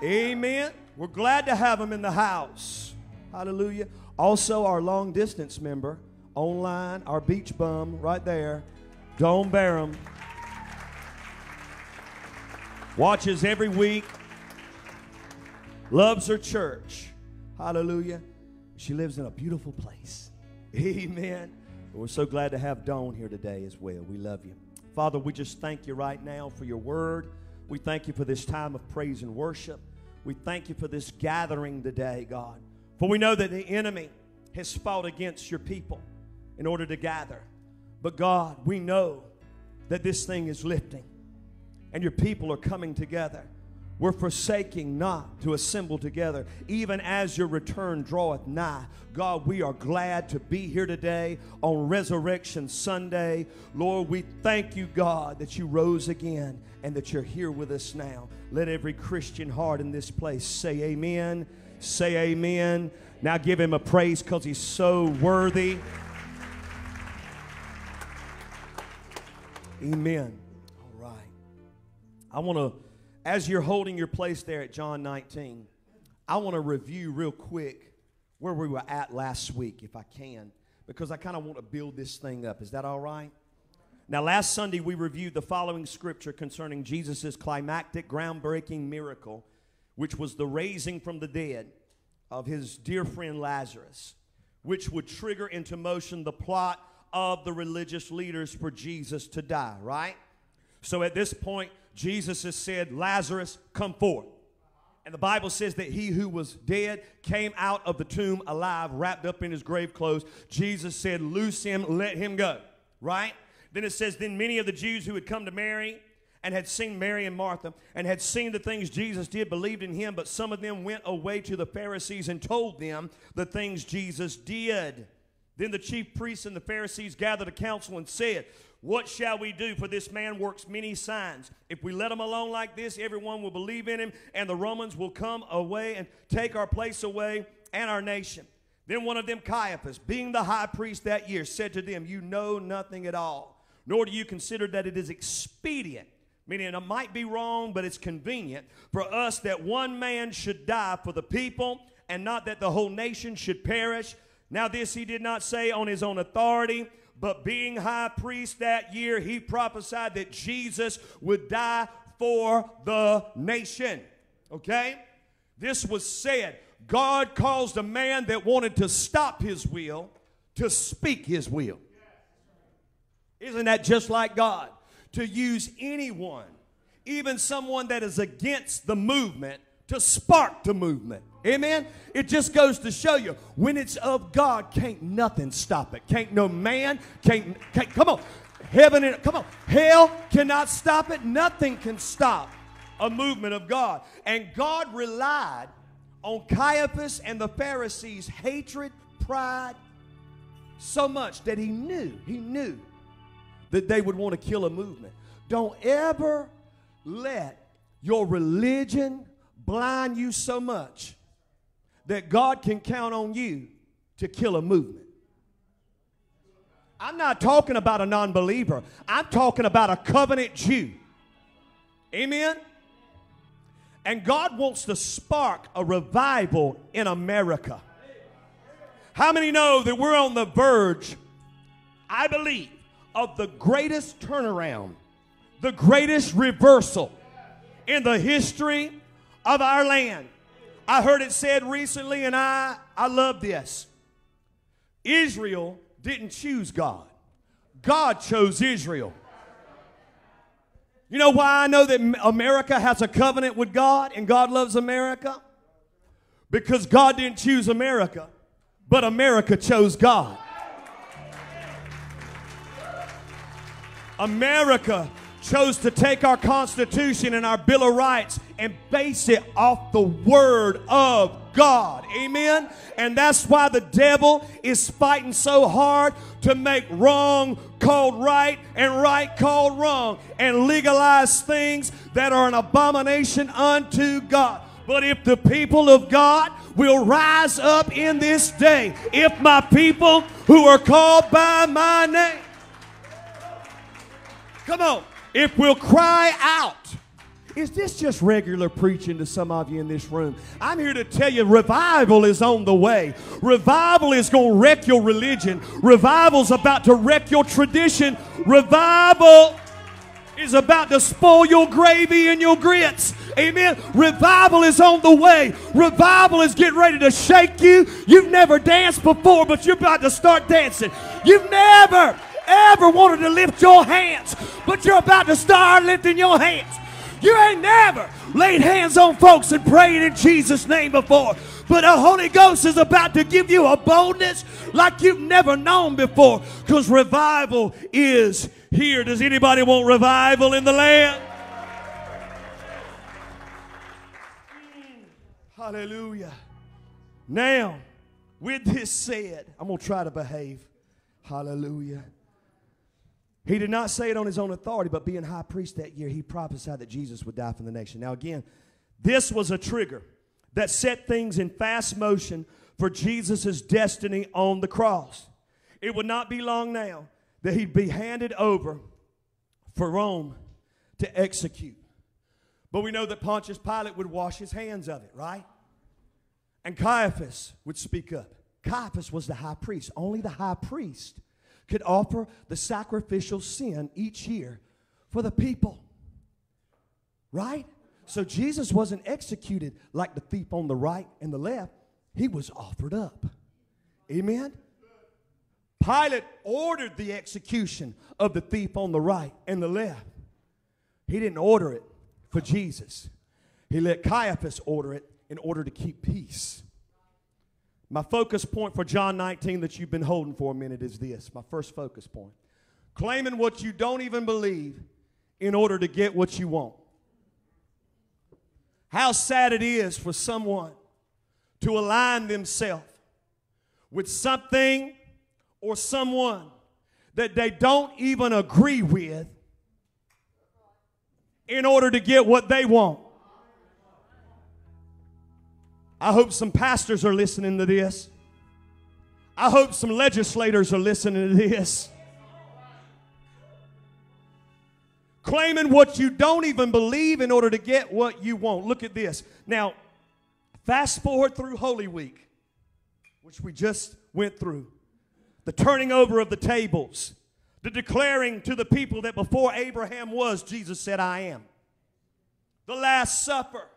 Amen. We're glad to have him in the house. Hallelujah. Also, our long distance member online, our beach bum right there, Dawn Barham watches every week, loves her church. Hallelujah. She lives in a beautiful place. Amen. We're so glad to have Dawn here today as well. We love you. Father, we just thank you right now for your word. We thank you for this time of praise and worship. We thank you for this gathering today, God. For we know that the enemy has fought against your people in order to gather. But God, we know that this thing is lifting and your people are coming together. We're forsaking not to assemble together, even as your return draweth nigh. God, we are glad to be here today on Resurrection Sunday. Lord, we thank you, God, that you rose again and that you're here with us now. Let every Christian heart in this place say amen. Say amen. Now give him a praise because he's so worthy. Amen. All right. I want to, as you're holding your place there at John 19, I want to review real quick where we were at last week, if I can, because I kind of want to build this thing up. Is that all right? Now, last Sunday, we reviewed the following scripture concerning Jesus' climactic, groundbreaking miracle, which was the raising from the dead of his dear friend Lazarus, which would trigger into motion the plot of the religious leaders for Jesus to die, right? So at this point, Jesus has said, Lazarus, come forth. And the Bible says that he who was dead came out of the tomb alive, wrapped up in his grave clothes. Jesus said, Loose him, let him go. Right? Then it says, Then many of the Jews who had come to Mary and had seen Mary and Martha and had seen the things Jesus did believed in him, but some of them went away to the Pharisees and told them the things Jesus did. Then the chief priests and the Pharisees gathered a council and said, what shall we do? For this man works many signs. If we let him alone like this, everyone will believe in him, and the Romans will come away and take our place away and our nation. Then one of them, Caiaphas, being the high priest that year, said to them, You know nothing at all, nor do you consider that it is expedient, meaning it might be wrong, but it's convenient, for us that one man should die for the people, and not that the whole nation should perish. Now, this he did not say on his own authority but being high priest that year, he prophesied that Jesus would die for the nation. Okay? This was said. God caused a man that wanted to stop his will to speak his will. Isn't that just like God? To use anyone, even someone that is against the movement, to spark the movement. Amen. It just goes to show you when it's of God, can't nothing stop it. Can't no man, can't, can't come on. Heaven and come on. Hell cannot stop it. Nothing can stop a movement of God. And God relied on Caiaphas and the Pharisees' hatred, pride, so much that he knew, he knew that they would want to kill a movement. Don't ever let your religion blind you so much that God can count on you to kill a movement. I'm not talking about a non believer, I'm talking about a covenant Jew. Amen? And God wants to spark a revival in America. How many know that we're on the verge, I believe, of the greatest turnaround, the greatest reversal in the history of our land? I heard it said recently, and I, I love this. Israel didn't choose God, God chose Israel. You know why I know that America has a covenant with God and God loves America? Because God didn't choose America, but America chose God. America chose to take our Constitution and our Bill of Rights and base it off the Word of God. Amen? And that's why the devil is fighting so hard to make wrong called right and right called wrong and legalize things that are an abomination unto God. But if the people of God will rise up in this day, if my people who are called by my name, come on, if we'll cry out, is this just regular preaching to some of you in this room? I'm here to tell you revival is on the way. Revival is going to wreck your religion. Revival's about to wreck your tradition. Revival is about to spoil your gravy and your grits. Amen. Revival is on the way. Revival is getting ready to shake you. You've never danced before, but you're about to start dancing. You've never, ever wanted to lift your hands, but you're about to start lifting your hands. You ain't never laid hands on folks and prayed in Jesus' name before. But the Holy Ghost is about to give you a boldness like you've never known before because revival is here. Does anybody want revival in the land? Hallelujah. Now, with this said, I'm going to try to behave. Hallelujah. He did not say it on his own authority, but being high priest that year, he prophesied that Jesus would die for the nation. Now, again, this was a trigger that set things in fast motion for Jesus' destiny on the cross. It would not be long now that he'd be handed over for Rome to execute. But we know that Pontius Pilate would wash his hands of it, right? And Caiaphas would speak up. Caiaphas was the high priest. Only the high priest could offer the sacrificial sin each year for the people. Right? So Jesus wasn't executed like the thief on the right and the left, he was offered up. Amen? Pilate ordered the execution of the thief on the right and the left. He didn't order it for Jesus, he let Caiaphas order it in order to keep peace. My focus point for John 19 that you've been holding for a minute is this my first focus point. Claiming what you don't even believe in order to get what you want. How sad it is for someone to align themselves with something or someone that they don't even agree with in order to get what they want. I hope some pastors are listening to this. I hope some legislators are listening to this. Claiming what you don't even believe in order to get what you want. Look at this. Now, fast forward through Holy Week, which we just went through. The turning over of the tables, the declaring to the people that before Abraham was, Jesus said, I am. The Last Supper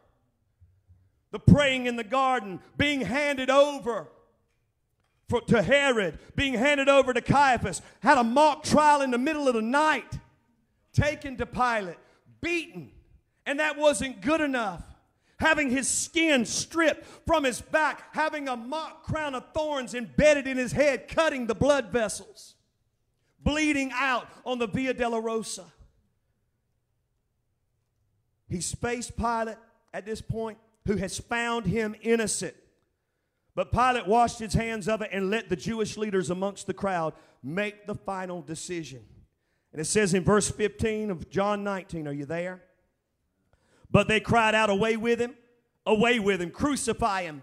the praying in the garden, being handed over for, to Herod, being handed over to Caiaphas, had a mock trial in the middle of the night, taken to Pilate, beaten, and that wasn't good enough. Having his skin stripped from his back, having a mock crown of thorns embedded in his head, cutting the blood vessels, bleeding out on the Via Dolorosa. He's faced Pilate at this point, who has found him innocent. But Pilate washed his hands of it and let the Jewish leaders amongst the crowd make the final decision. And it says in verse 15 of John 19, are you there? But they cried out, Away with him, away with him, crucify him.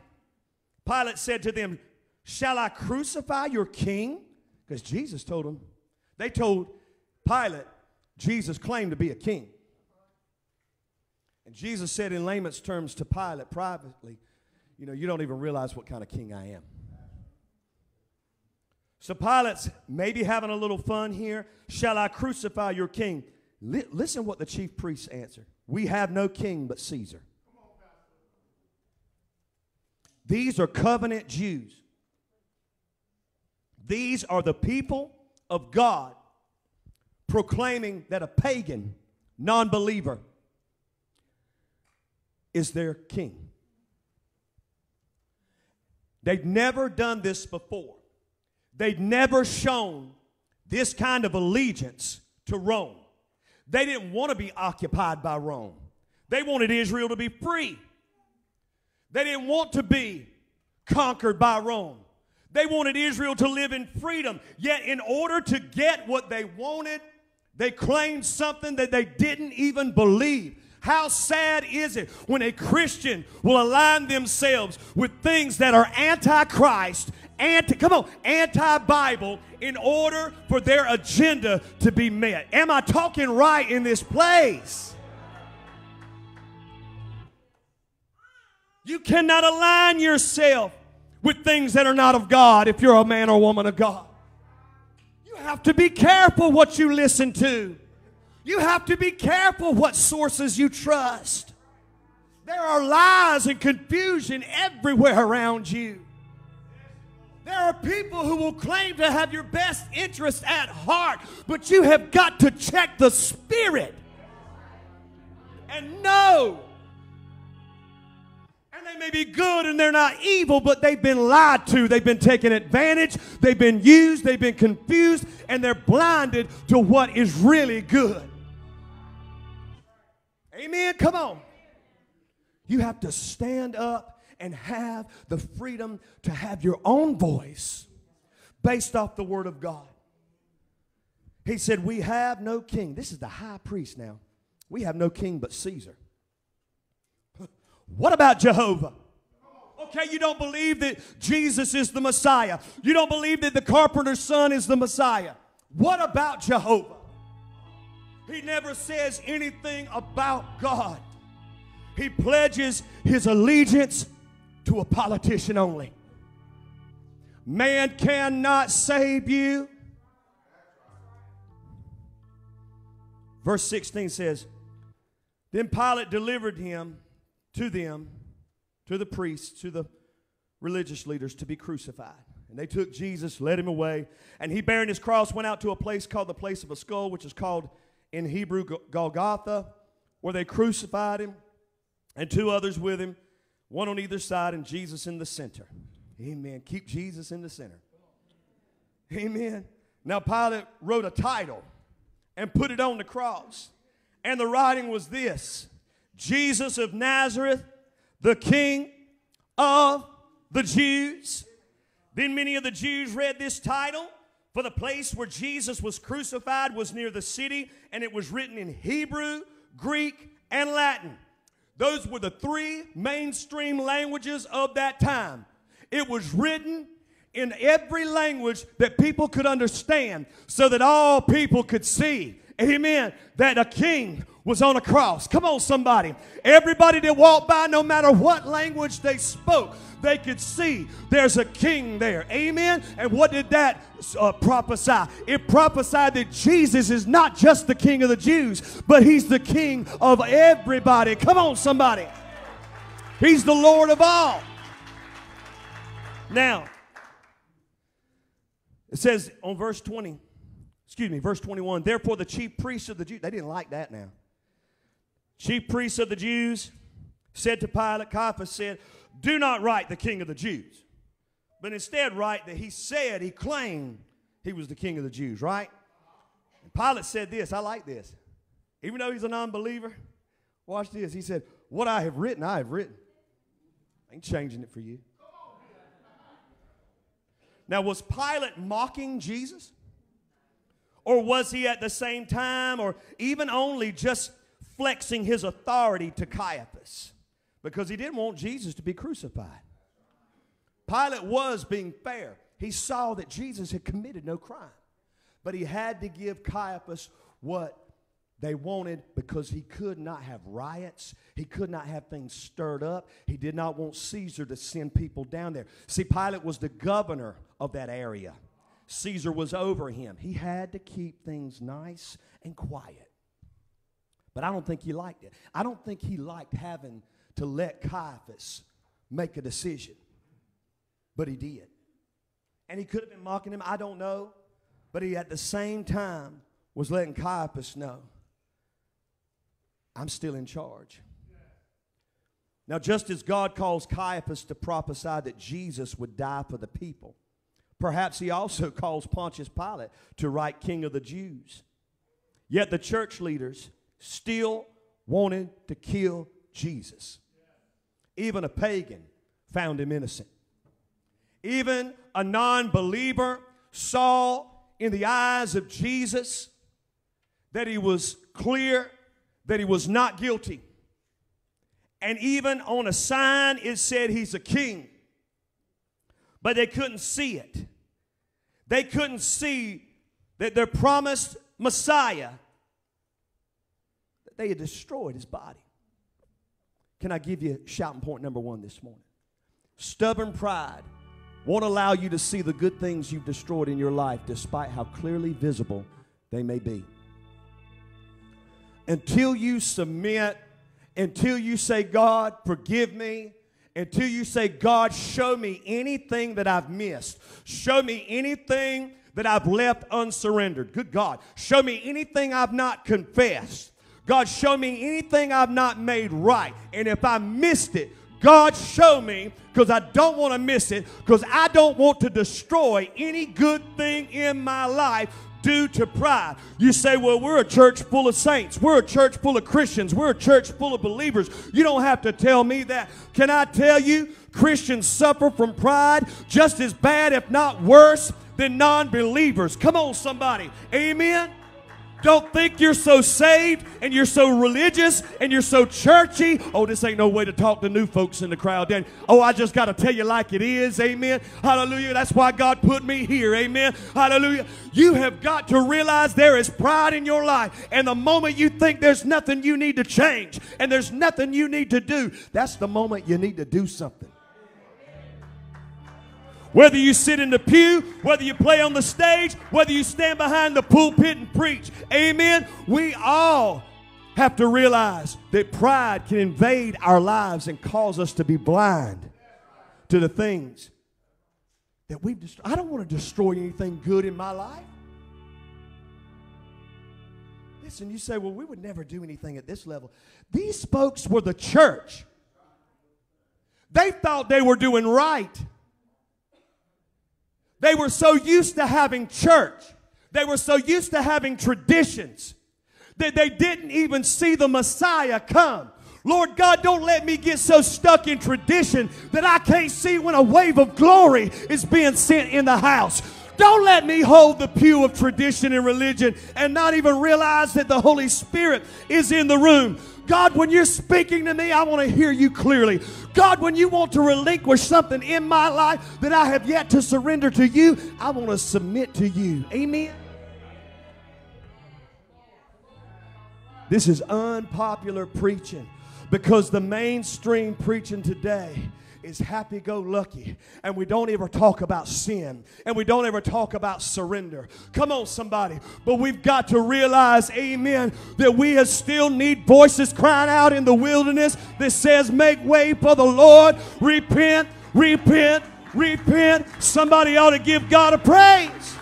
Pilate said to them, Shall I crucify your king? Because Jesus told them, they told Pilate, Jesus claimed to be a king. Jesus said in layman's terms to Pilate privately, You know, you don't even realize what kind of king I am. So Pilate's maybe having a little fun here. Shall I crucify your king? Li- listen what the chief priests answer. We have no king but Caesar. These are covenant Jews. These are the people of God proclaiming that a pagan, non believer, is their king. They've never done this before. They've never shown this kind of allegiance to Rome. They didn't want to be occupied by Rome. They wanted Israel to be free. They didn't want to be conquered by Rome. They wanted Israel to live in freedom. Yet, in order to get what they wanted, they claimed something that they didn't even believe. How sad is it when a Christian will align themselves with things that are anti-Christ, anti come on, anti-Bible in order for their agenda to be met? Am I talking right in this place? You cannot align yourself with things that are not of God if you're a man or woman of God. You have to be careful what you listen to. You have to be careful what sources you trust. There are lies and confusion everywhere around you. There are people who will claim to have your best interest at heart, but you have got to check the spirit and know. And they may be good and they're not evil, but they've been lied to. They've been taken advantage. They've been used. They've been confused. And they're blinded to what is really good. Amen. Come on. You have to stand up and have the freedom to have your own voice based off the Word of God. He said, We have no king. This is the high priest now. We have no king but Caesar. What about Jehovah? Okay, you don't believe that Jesus is the Messiah. You don't believe that the carpenter's son is the Messiah. What about Jehovah? He never says anything about God. He pledges his allegiance to a politician only. Man cannot save you. Verse 16 says, Then Pilate delivered him to them, to the priests, to the religious leaders to be crucified. And they took Jesus, led him away, and he bearing his cross went out to a place called the place of a skull, which is called in Hebrew Golgotha, where they crucified him, and two others with him, one on either side, and Jesus in the center. Amen. Keep Jesus in the center. Amen. Now, Pilate wrote a title and put it on the cross. And the writing was this Jesus of Nazareth, the King of the Jews. Then many of the Jews read this title, for the place where Jesus was crucified was near the city, and it was written in Hebrew, Greek, and Latin. Those were the three mainstream languages of that time. It was written in every language that people could understand so that all people could see. Amen. That a king was on a cross. Come on, somebody. Everybody that walked by, no matter what language they spoke, they could see there's a king there. Amen. And what did that uh, prophesy? It prophesied that Jesus is not just the king of the Jews, but he's the king of everybody. Come on, somebody. He's the Lord of all. Now, it says on verse 20, excuse me, verse 21, therefore the chief priests of the Jews, they didn't like that now. Chief priests of the Jews said to Pilate, Caiaphas said, Do not write the king of the Jews, but instead write that he said, he claimed he was the king of the Jews, right? And Pilate said this, I like this. Even though he's a non believer, watch this. He said, What I have written, I have written. I ain't changing it for you. Now, was Pilate mocking Jesus? Or was he at the same time, or even only just flexing his authority to Caiaphas? Because he didn't want Jesus to be crucified. Pilate was being fair. He saw that Jesus had committed no crime. But he had to give Caiaphas what they wanted because he could not have riots. He could not have things stirred up. He did not want Caesar to send people down there. See, Pilate was the governor of that area, Caesar was over him. He had to keep things nice and quiet. But I don't think he liked it. I don't think he liked having to let Caiaphas make a decision. But he did. And he could have been mocking him, I don't know. But he at the same time was letting Caiaphas know I'm still in charge. Now, just as God calls Caiaphas to prophesy that Jesus would die for the people, perhaps he also calls Pontius Pilate to write King of the Jews. Yet the church leaders still wanted to kill Jesus. Even a pagan found him innocent. Even a non believer saw in the eyes of Jesus that he was clear that he was not guilty. And even on a sign, it said he's a king. But they couldn't see it. They couldn't see that their promised Messiah, they had destroyed his body. Can I give you shouting point number one this morning? Stubborn pride won't allow you to see the good things you've destroyed in your life, despite how clearly visible they may be until you submit, until you say, God, forgive me, until you say, God, show me anything that I've missed, show me anything that I've left unsurrendered. Good God, show me anything I've not confessed. God, show me anything I've not made right. And if I missed it, God, show me because I don't want to miss it because I don't want to destroy any good thing in my life due to pride. You say, well, we're a church full of saints. We're a church full of Christians. We're a church full of believers. You don't have to tell me that. Can I tell you, Christians suffer from pride just as bad, if not worse, than non believers? Come on, somebody. Amen. Don't think you're so saved and you're so religious and you're so churchy. Oh, this ain't no way to talk to new folks in the crowd. Then, oh, I just got to tell you like it is. Amen. Hallelujah. That's why God put me here. Amen. Hallelujah. You have got to realize there is pride in your life. And the moment you think there's nothing you need to change and there's nothing you need to do, that's the moment you need to do something. Whether you sit in the pew, whether you play on the stage, whether you stand behind the pulpit and preach. Amen. We all have to realize that pride can invade our lives and cause us to be blind to the things that we've destroyed. I don't want to destroy anything good in my life. Listen, you say, well, we would never do anything at this level. These folks were the church. They thought they were doing right. They were so used to having church. They were so used to having traditions that they didn't even see the Messiah come. Lord God, don't let me get so stuck in tradition that I can't see when a wave of glory is being sent in the house. Don't let me hold the pew of tradition and religion and not even realize that the Holy Spirit is in the room. God, when you're speaking to me, I want to hear you clearly. God, when you want to relinquish something in my life that I have yet to surrender to you, I want to submit to you. Amen. This is unpopular preaching because the mainstream preaching today is happy go lucky, and we don't ever talk about sin, and we don't ever talk about surrender. Come on, somebody. But we've got to realize, amen, that we still need voices crying out in the wilderness that says, Make way for the Lord, repent, repent, repent. Somebody ought to give God a praise.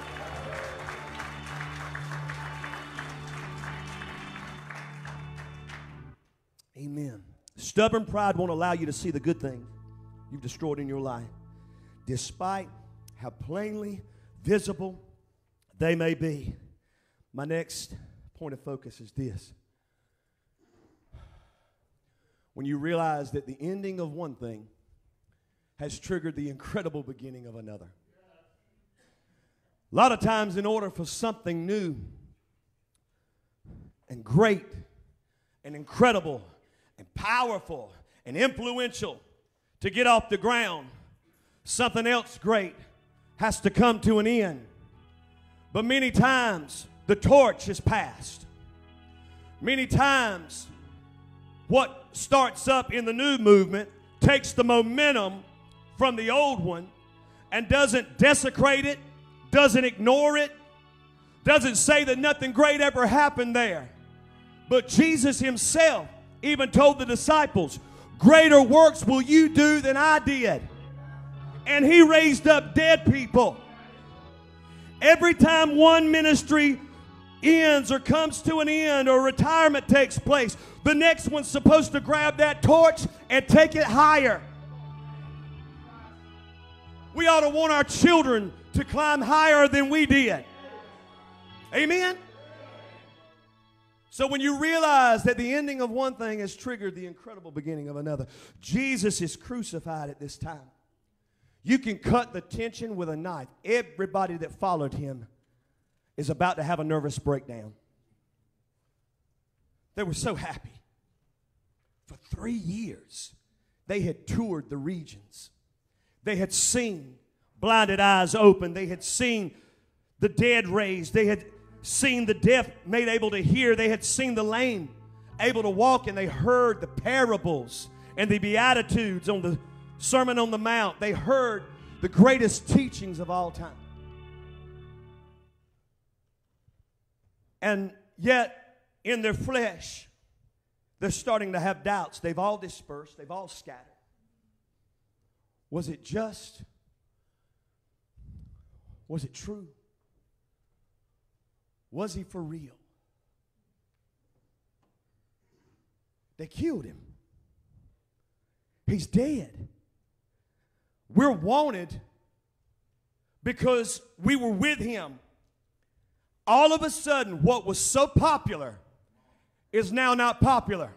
Amen. Stubborn pride won't allow you to see the good things you've destroyed in your life, despite how plainly visible they may be. My next point of focus is this. When you realize that the ending of one thing has triggered the incredible beginning of another. A lot of times, in order for something new and great and incredible and powerful and influential to get off the ground, something else great has to come to an end. But many times the torch is passed. Many times what starts up in the new movement takes the momentum from the old one and doesn't desecrate it, doesn't ignore it, doesn't say that nothing great ever happened there. But Jesus himself even told the disciples, Greater works will you do than I did. And he raised up dead people. Every time one ministry ends or comes to an end or retirement takes place, the next one's supposed to grab that torch and take it higher. We ought to want our children to climb higher than we did. Amen? So when you realize that the ending of one thing has triggered the incredible beginning of another, Jesus is crucified at this time. You can cut the tension with a knife. Everybody that followed him is about to have a nervous breakdown. They were so happy. For three years, they had toured the regions. They had seen blinded eyes open. They had seen the dead raised. They had seen the deaf made able to hear. They had seen the lame able to walk, and they heard the parables and the Beatitudes on the Sermon on the Mount. They heard the greatest teachings of all time. And yet, in their flesh, they're starting to have doubts. They've all dispersed, they've all scattered. Was it just? Was it true? Was he for real? They killed him. He's dead. We're wanted because we were with him. All of a sudden, what was so popular is now not popular.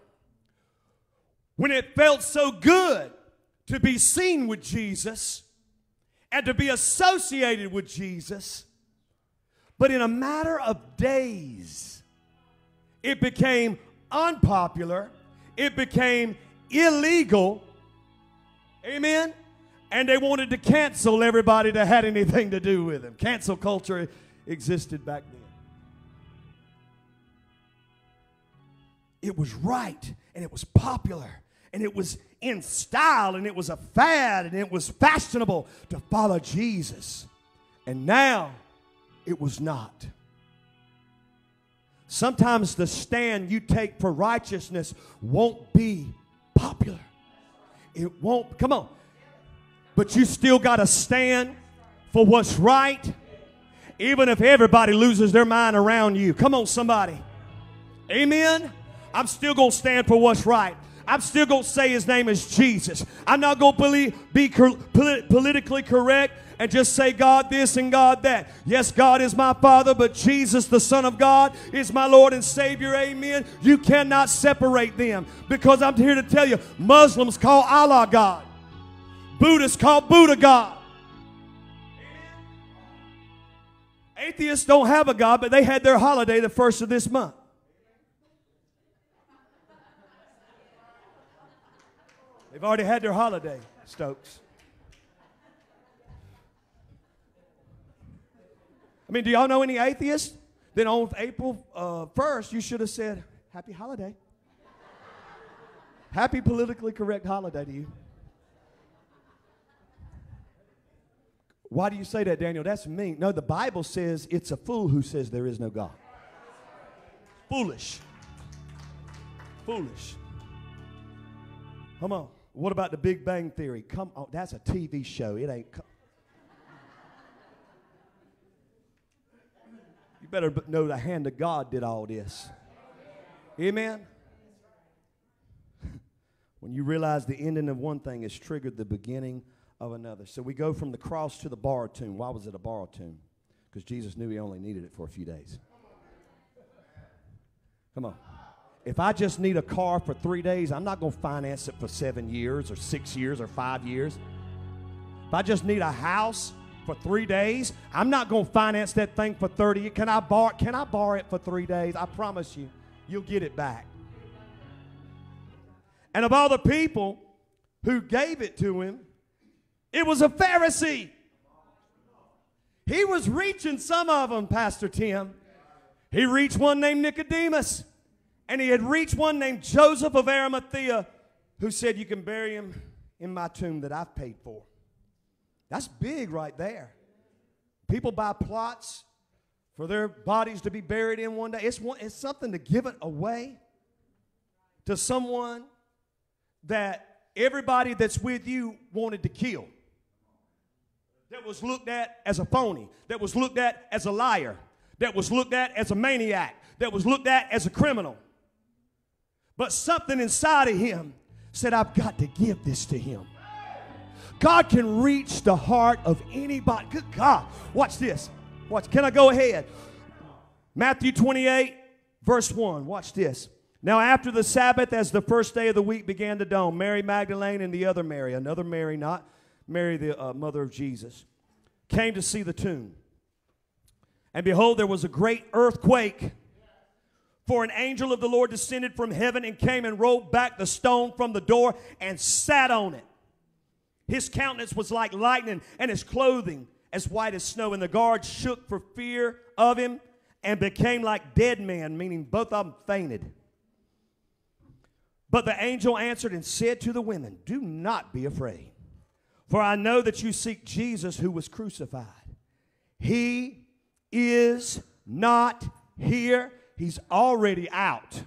When it felt so good to be seen with Jesus and to be associated with Jesus, but in a matter of days, it became unpopular, it became illegal. Amen? And they wanted to cancel everybody that had anything to do with him. Cancel culture existed back then. It was right and it was popular and it was in style and it was a fad and it was fashionable to follow Jesus. And now it was not. Sometimes the stand you take for righteousness won't be popular. It won't, come on. But you still got to stand for what's right, even if everybody loses their mind around you. Come on, somebody. Amen. I'm still going to stand for what's right. I'm still going to say his name is Jesus. I'm not going to be politically correct and just say God this and God that. Yes, God is my Father, but Jesus, the Son of God, is my Lord and Savior. Amen. You cannot separate them because I'm here to tell you Muslims call Allah God, Buddhists call Buddha God. Atheists don't have a God, but they had their holiday the first of this month. They've already had their holiday, Stokes. I mean, do y'all know any atheists? Then on April uh, 1st, you should have said, Happy holiday. Happy politically correct holiday to you. Why do you say that, Daniel? That's mean. No, the Bible says it's a fool who says there is no God. Foolish. Foolish. Come on. What about the Big Bang Theory? Come on. That's a TV show. It ain't. You better know the hand of God did all this. Amen. When you realize the ending of one thing has triggered the beginning of another. So we go from the cross to the borrowed tomb. Why was it a borrowed tomb? Because Jesus knew he only needed it for a few days. Come on. If I just need a car for three days, I'm not going to finance it for seven years or six years or five years. If I just need a house for three days, I'm not going to finance that thing for 30. Can I borrow, can I borrow it for three days? I promise you, you'll get it back. And of all the people who gave it to him, it was a Pharisee. He was reaching some of them, Pastor Tim. He reached one named Nicodemus, and he had reached one named Joseph of Arimathea, who said, You can bury him in my tomb that I've paid for. That's big right there. People buy plots for their bodies to be buried in one day. It's, one, it's something to give it away to someone that everybody that's with you wanted to kill. That was looked at as a phony, that was looked at as a liar, that was looked at as a maniac, that was looked at as a criminal. But something inside of him said, I've got to give this to him. God can reach the heart of anybody. Good God. Watch this. Watch. Can I go ahead? Matthew 28, verse 1. Watch this. Now, after the Sabbath, as the first day of the week began to dawn, Mary Magdalene and the other Mary, another Mary, not Mary, the uh, mother of Jesus, came to see the tomb. And behold, there was a great earthquake. For an angel of the Lord descended from heaven and came and rolled back the stone from the door and sat on it. His countenance was like lightning, and his clothing as white as snow. And the guards shook for fear of him and became like dead men, meaning both of them fainted. But the angel answered and said to the women, Do not be afraid, for I know that you seek Jesus who was crucified. He is not here, he's already out.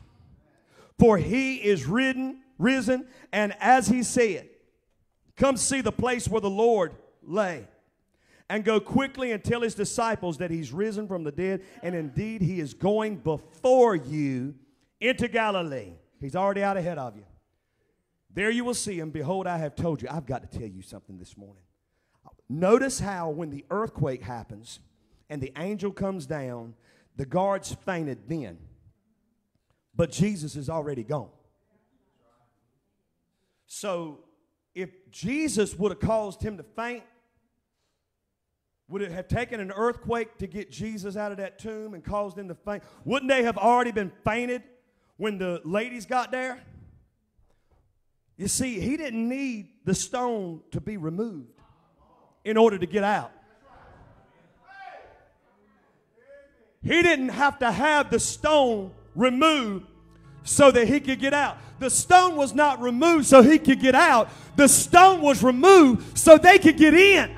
For he is ridden, risen, and as he said, Come see the place where the Lord lay. And go quickly and tell his disciples that he's risen from the dead, and indeed he is going before you into Galilee. He's already out ahead of you. There you will see him. Behold, I have told you. I've got to tell you something this morning. Notice how when the earthquake happens and the angel comes down, the guards fainted then. But Jesus is already gone. So if Jesus would have caused him to faint, would it have taken an earthquake to get Jesus out of that tomb and caused him to faint? Wouldn't they have already been fainted when the ladies got there? You see, he didn't need the stone to be removed in order to get out. He didn't have to have the stone removed so that he could get out. The stone was not removed so he could get out. The stone was removed so they could get in.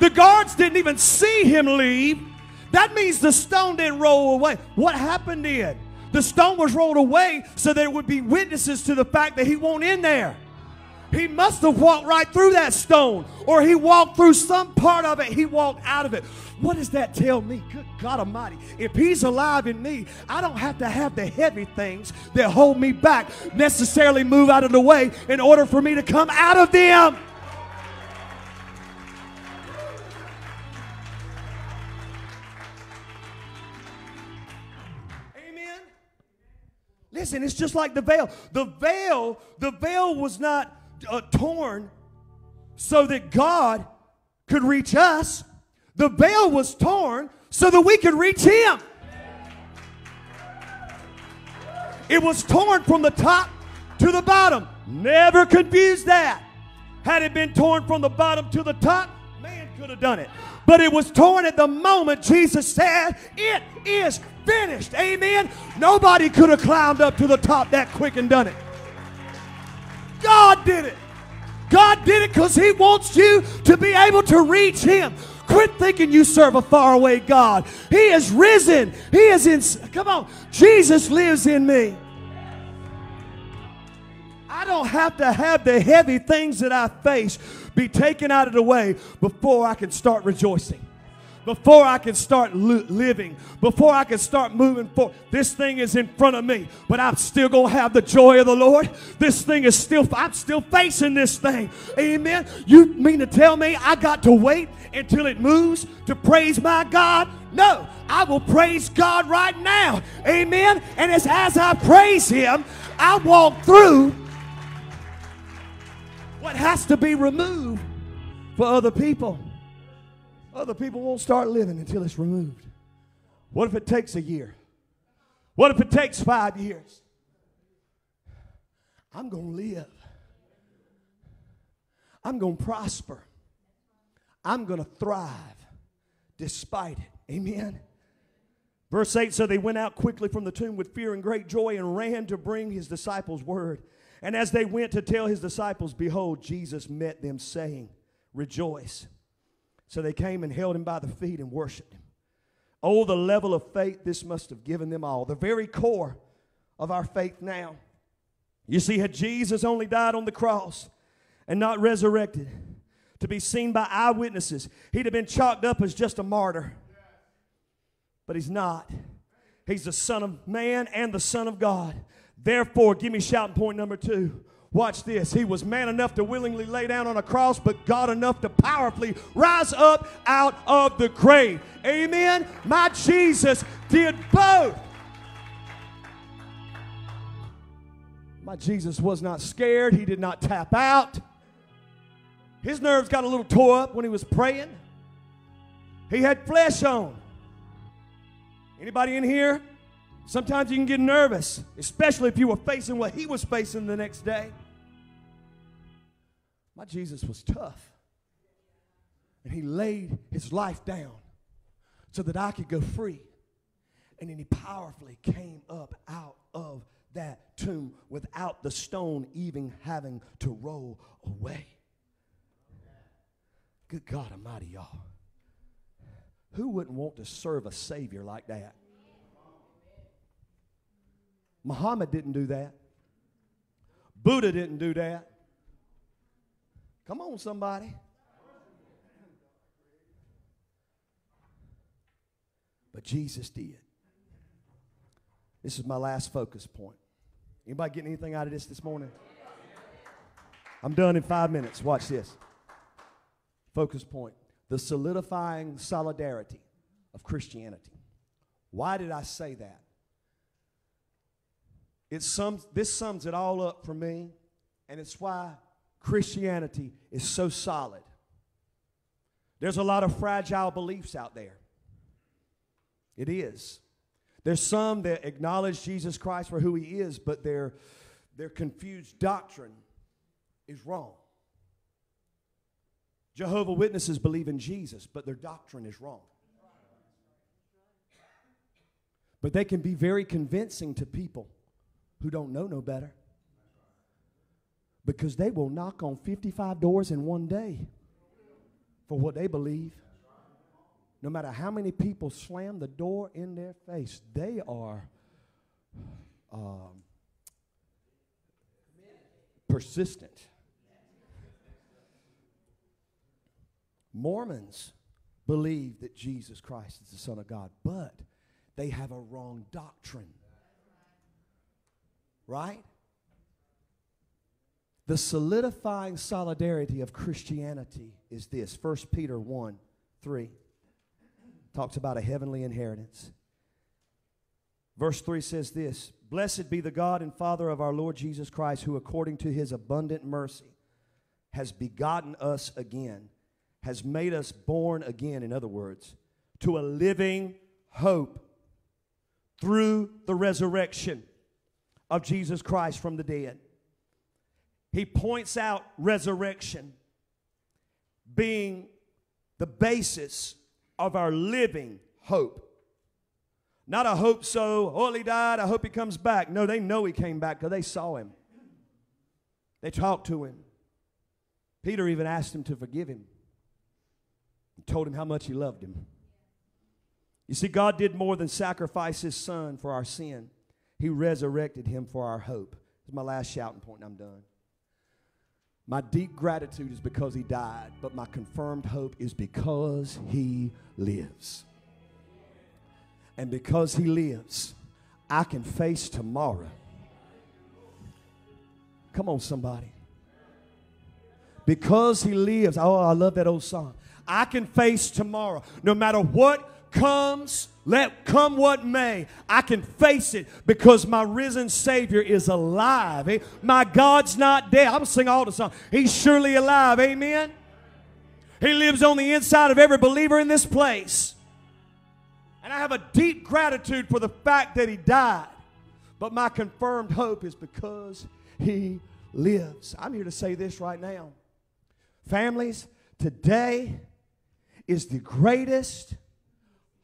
The guards didn't even see him leave. That means the stone didn't roll away. What happened then? The stone was rolled away so there would be witnesses to the fact that he won't in there. He must have walked right through that stone, or he walked through some part of it, he walked out of it. What does that tell me? Good God Almighty. If he's alive in me, I don't have to have the heavy things that hold me back necessarily move out of the way in order for me to come out of them. Amen. Listen, it's just like the veil. The veil, the veil was not uh, torn so that God could reach us. The veil was torn so that we could reach Him. It was torn from the top to the bottom. Never confuse that. Had it been torn from the bottom to the top, man could have done it. But it was torn at the moment Jesus said, It is finished. Amen. Nobody could have climbed up to the top that quick and done it. God did it. God did it because He wants you to be able to reach Him. Quit thinking you serve a faraway God. He is risen. He is in. Come on. Jesus lives in me. I don't have to have the heavy things that I face be taken out of the way before I can start rejoicing before I can start li- living, before I can start moving forward. This thing is in front of me, but I'm still going to have the joy of the Lord. This thing is still, I'm still facing this thing. Amen. You mean to tell me I got to wait until it moves to praise my God? No, I will praise God right now. Amen. And as, as I praise Him, I walk through what has to be removed for other people. Other people won't start living until it's removed. What if it takes a year? What if it takes five years? I'm going to live. I'm going to prosper. I'm going to thrive despite it. Amen. Verse 8 So they went out quickly from the tomb with fear and great joy and ran to bring his disciples word. And as they went to tell his disciples, behold, Jesus met them, saying, Rejoice. So they came and held him by the feet and worshiped him. Oh, the level of faith this must have given them all. The very core of our faith now. You see, had Jesus only died on the cross and not resurrected to be seen by eyewitnesses, he'd have been chalked up as just a martyr. But he's not. He's the Son of Man and the Son of God. Therefore, give me shouting point number two. Watch this. He was man enough to willingly lay down on a cross, but God enough to powerfully rise up out of the grave. Amen. My Jesus did both. My Jesus was not scared. He did not tap out. His nerves got a little tore up when he was praying. He had flesh on. Anybody in here? Sometimes you can get nervous, especially if you were facing what he was facing the next day. My Jesus was tough. And he laid his life down so that I could go free. And then he powerfully came up out of that tomb without the stone even having to roll away. Good God Almighty, y'all. Who wouldn't want to serve a Savior like that? Muhammad didn't do that. Buddha didn't do that. Come on, somebody. But Jesus did. This is my last focus point. Anybody getting anything out of this this morning? I'm done in five minutes. Watch this. Focus point the solidifying solidarity of Christianity. Why did I say that? It sums, this sums it all up for me, and it's why Christianity is so solid. There's a lot of fragile beliefs out there. It is. There's some that acknowledge Jesus Christ for who he is, but their, their confused doctrine is wrong. Jehovah Witnesses believe in Jesus, but their doctrine is wrong. But they can be very convincing to people who don't know no better because they will knock on 55 doors in one day for what they believe. No matter how many people slam the door in their face, they are um, persistent. Mormons believe that Jesus Christ is the Son of God, but they have a wrong doctrine. Right? The solidifying solidarity of Christianity is this 1 Peter 1 3 talks about a heavenly inheritance. Verse 3 says this Blessed be the God and Father of our Lord Jesus Christ, who according to his abundant mercy has begotten us again, has made us born again, in other words, to a living hope through the resurrection of Jesus Christ from the dead he points out resurrection being the basis of our living hope. Not a hope so, oh, he died, I hope he comes back. No, they know he came back because they saw him. They talked to him. Peter even asked him to forgive him. Told him how much he loved him. You see, God did more than sacrifice his son for our sin. He resurrected him for our hope. Is my last shouting point, and I'm done. My deep gratitude is because he died, but my confirmed hope is because he lives. And because he lives, I can face tomorrow. Come on, somebody. Because he lives, oh, I love that old song. I can face tomorrow. No matter what comes, let come what may, I can face it because my risen Savior is alive. Eh? My God's not dead. I'm sing all the song. He's surely alive. Amen. He lives on the inside of every believer in this place. And I have a deep gratitude for the fact that he died. But my confirmed hope is because he lives. I'm here to say this right now. Families, today is the greatest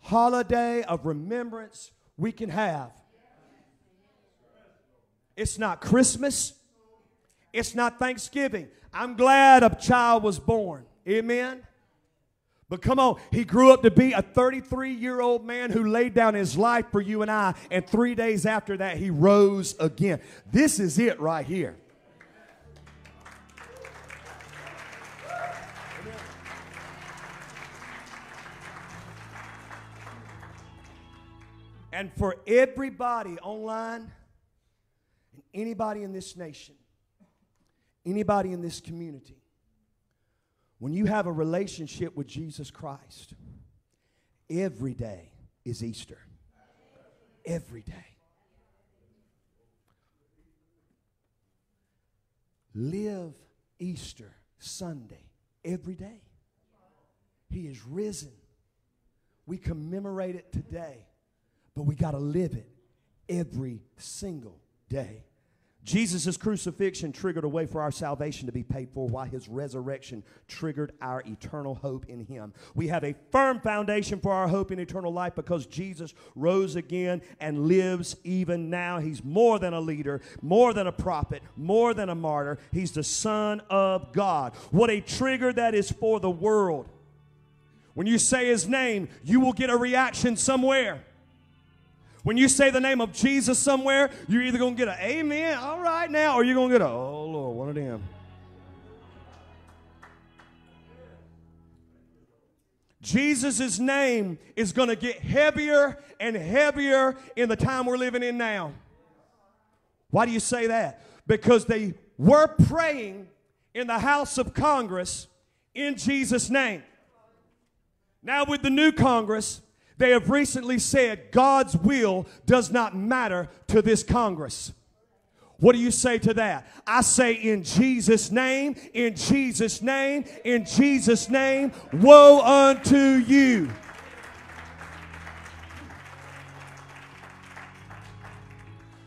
holiday of remembrance we can have. It's not Christmas. It's not Thanksgiving. I'm glad a child was born. Amen. But come on, he grew up to be a 33 year old man who laid down his life for you and I, and three days after that, he rose again. This is it right here. And for everybody online, and anybody in this nation, anybody in this community, when you have a relationship with Jesus Christ, every day is Easter. Every day. Live Easter Sunday every day. He is risen. We commemorate it today but we got to live it every single day. Jesus' crucifixion triggered a way for our salvation to be paid for, while his resurrection triggered our eternal hope in him. We have a firm foundation for our hope in eternal life because Jesus rose again and lives even now. He's more than a leader, more than a prophet, more than a martyr. He's the Son of God. What a trigger that is for the world. When you say his name, you will get a reaction somewhere. When you say the name of Jesus somewhere, you're either going to get an amen, all right now, or you're going to get a, oh Lord, one of them. Jesus' name is going to get heavier and heavier in the time we're living in now. Why do you say that? Because they were praying in the House of Congress in Jesus' name. Now, with the new Congress, they have recently said God's will does not matter to this Congress. What do you say to that? I say, in Jesus' name, in Jesus' name, in Jesus' name, woe unto you.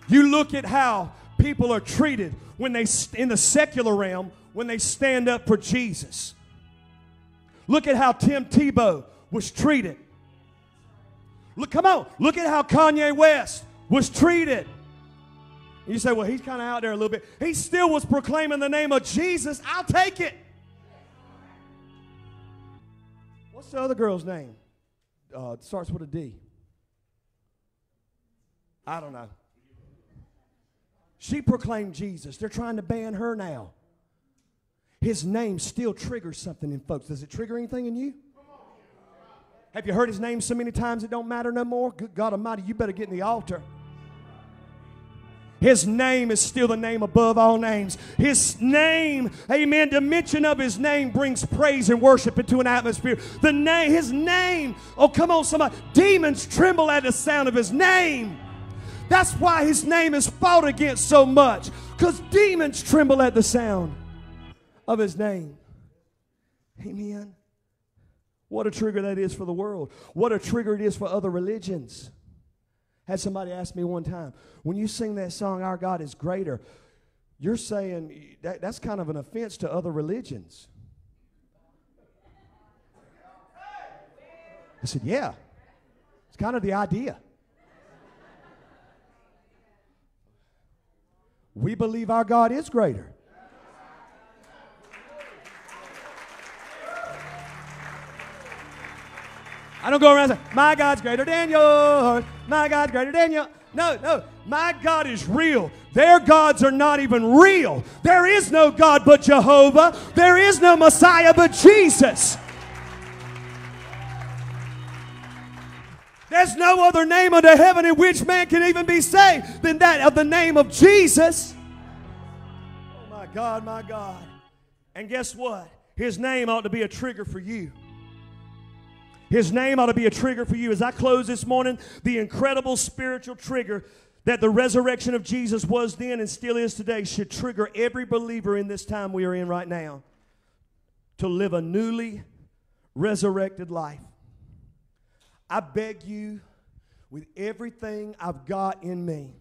You look at how people are treated when they, in the secular realm, when they stand up for Jesus. Look at how Tim Tebow was treated Look, come on. Look at how Kanye West was treated. You say, well, he's kind of out there a little bit. He still was proclaiming the name of Jesus. I'll take it. What's the other girl's name? Uh, starts with a D. I don't know. She proclaimed Jesus. They're trying to ban her now. His name still triggers something in folks. Does it trigger anything in you? Have you heard his name so many times it don't matter no more? Good God Almighty, you better get in the altar. His name is still the name above all names. His name, amen, the mention of his name brings praise and worship into an atmosphere. The name, his name, oh, come on, somebody. Demons tremble at the sound of his name. That's why his name is fought against so much, because demons tremble at the sound of his name. Amen. What a trigger that is for the world. What a trigger it is for other religions. Had somebody ask me one time, when you sing that song, Our God is Greater, you're saying that, that's kind of an offense to other religions. I said, Yeah, it's kind of the idea. We believe our God is greater. I don't go around saying, My God's greater than yours. My God's greater than. No, no. My God is real. Their gods are not even real. There is no God but Jehovah. There is no Messiah but Jesus. There's no other name under heaven in which man can even be saved than that of the name of Jesus. Oh my God, my God. And guess what? His name ought to be a trigger for you. His name ought to be a trigger for you. As I close this morning, the incredible spiritual trigger that the resurrection of Jesus was then and still is today should trigger every believer in this time we are in right now to live a newly resurrected life. I beg you, with everything I've got in me,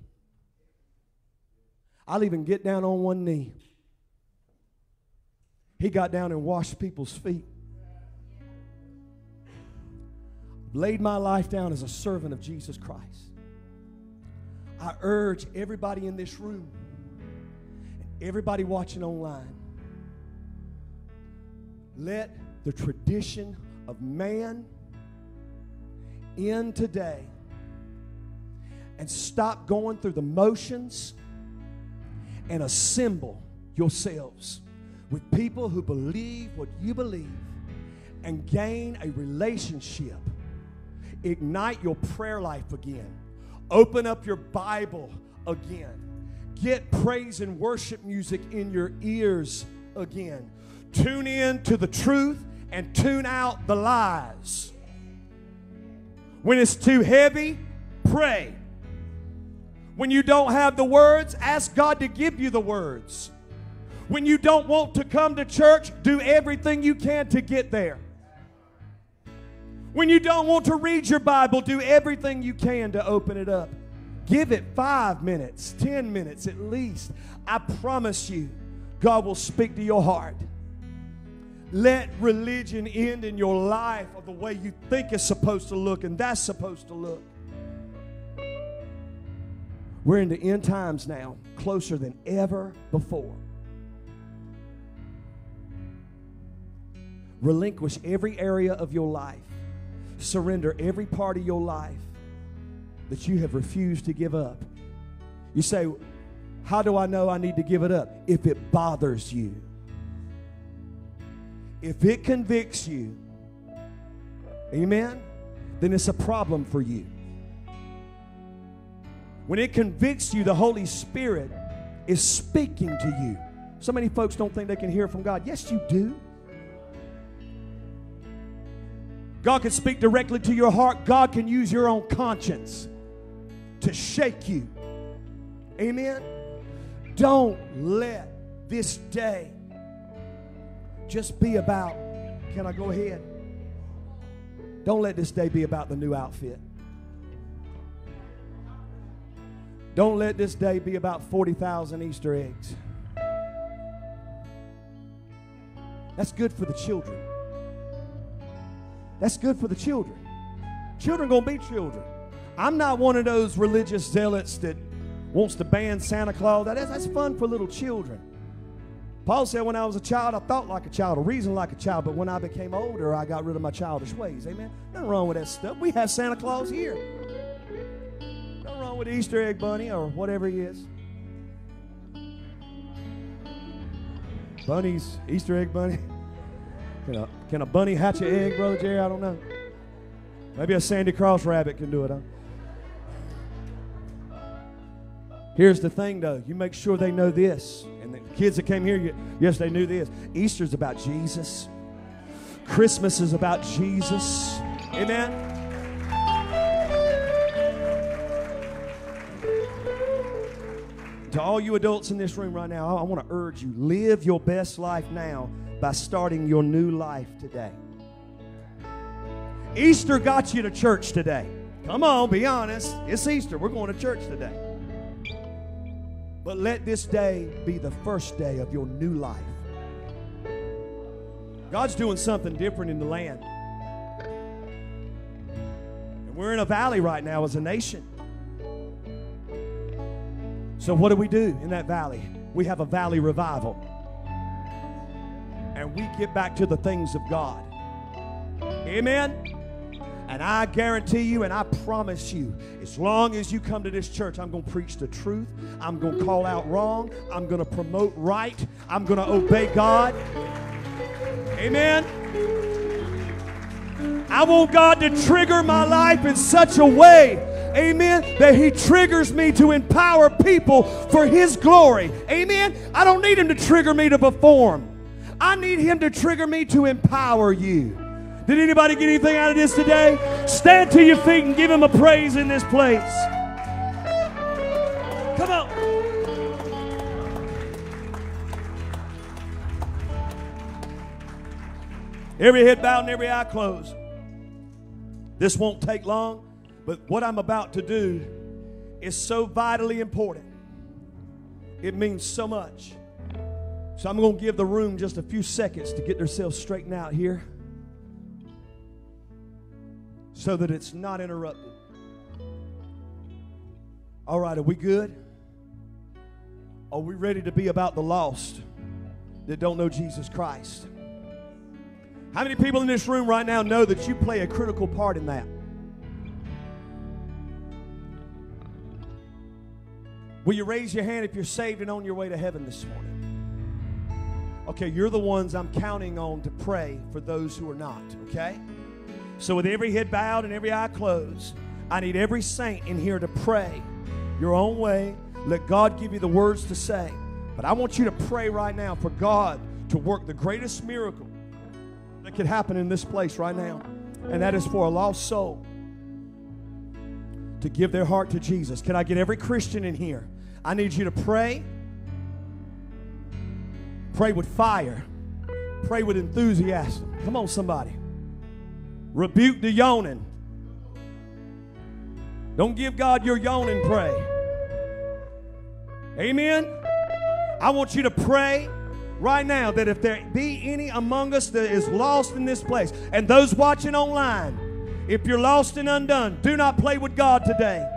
I'll even get down on one knee. He got down and washed people's feet. Laid my life down as a servant of Jesus Christ. I urge everybody in this room and everybody watching online let the tradition of man end today and stop going through the motions and assemble yourselves with people who believe what you believe and gain a relationship. Ignite your prayer life again. Open up your Bible again. Get praise and worship music in your ears again. Tune in to the truth and tune out the lies. When it's too heavy, pray. When you don't have the words, ask God to give you the words. When you don't want to come to church, do everything you can to get there. When you don't want to read your Bible, do everything you can to open it up. Give it five minutes, 10 minutes at least. I promise you, God will speak to your heart. Let religion end in your life of the way you think it's supposed to look, and that's supposed to look. We're in the end times now, closer than ever before. Relinquish every area of your life, surrender every part of your life that you have refused to give up. You say, How do I know I need to give it up? If it bothers you, if it convicts you, amen, then it's a problem for you. When it convicts you, the Holy Spirit is speaking to you. So many folks don't think they can hear from God. Yes, you do. God can speak directly to your heart. God can use your own conscience to shake you. Amen. Don't let this day just be about, can I go ahead? Don't let this day be about the new outfit. Don't let this day be about 40,000 Easter eggs. That's good for the children. That's good for the children. Children gonna be children. I'm not one of those religious zealots that wants to ban Santa Claus. That is, that's fun for little children. Paul said, when I was a child, I thought like a child, or reasoned like a child, but when I became older, I got rid of my childish ways. Amen. Nothing wrong with that stuff. We have Santa Claus here. Nothing wrong with Easter egg bunny or whatever he is. Bunnies, Easter egg bunny. Can a, can a bunny hatch an egg, Brother Jerry? I don't know. Maybe a Sandy Cross rabbit can do it, huh? Here's the thing, though. You make sure they know this. And the kids that came here, yes, they knew this. Easter's about Jesus. Christmas is about Jesus. Amen. To all you adults in this room right now, I want to urge you live your best life now by starting your new life today. Easter got you to church today. Come on, be honest. It's Easter. We're going to church today. But let this day be the first day of your new life. God's doing something different in the land. And we're in a valley right now as a nation. So, what do we do in that valley? We have a valley revival. And we get back to the things of God. Amen. And I guarantee you and I promise you, as long as you come to this church, I'm going to preach the truth. I'm going to call out wrong. I'm going to promote right. I'm going to obey God. Amen. I want God to trigger my life in such a way, amen, that He triggers me to empower people for His glory. Amen. I don't need Him to trigger me to perform, I need Him to trigger me to empower you. Did anybody get anything out of this today? Stand to your feet and give Him a praise in this place. Come on. Every head bowed and every eye closed. This won't take long, but what I'm about to do is so vitally important. It means so much. So I'm going to give the room just a few seconds to get themselves straightened out here so that it's not interrupted. All right, are we good? Are we ready to be about the lost that don't know Jesus Christ? How many people in this room right now know that you play a critical part in that? Will you raise your hand if you're saved and on your way to heaven this morning? Okay, you're the ones I'm counting on to pray for those who are not, okay? So, with every head bowed and every eye closed, I need every saint in here to pray your own way. Let God give you the words to say. But I want you to pray right now for God to work the greatest miracle that could happen in this place right now. And that is for a lost soul to give their heart to Jesus. Can I get every Christian in here? I need you to pray. Pray with fire. Pray with enthusiasm. Come on, somebody. Rebuke the yawning. Don't give God your yawning pray. Amen. I want you to pray right now that if there be any among us that is lost in this place, and those watching online, if you're lost and undone, do not play with God today.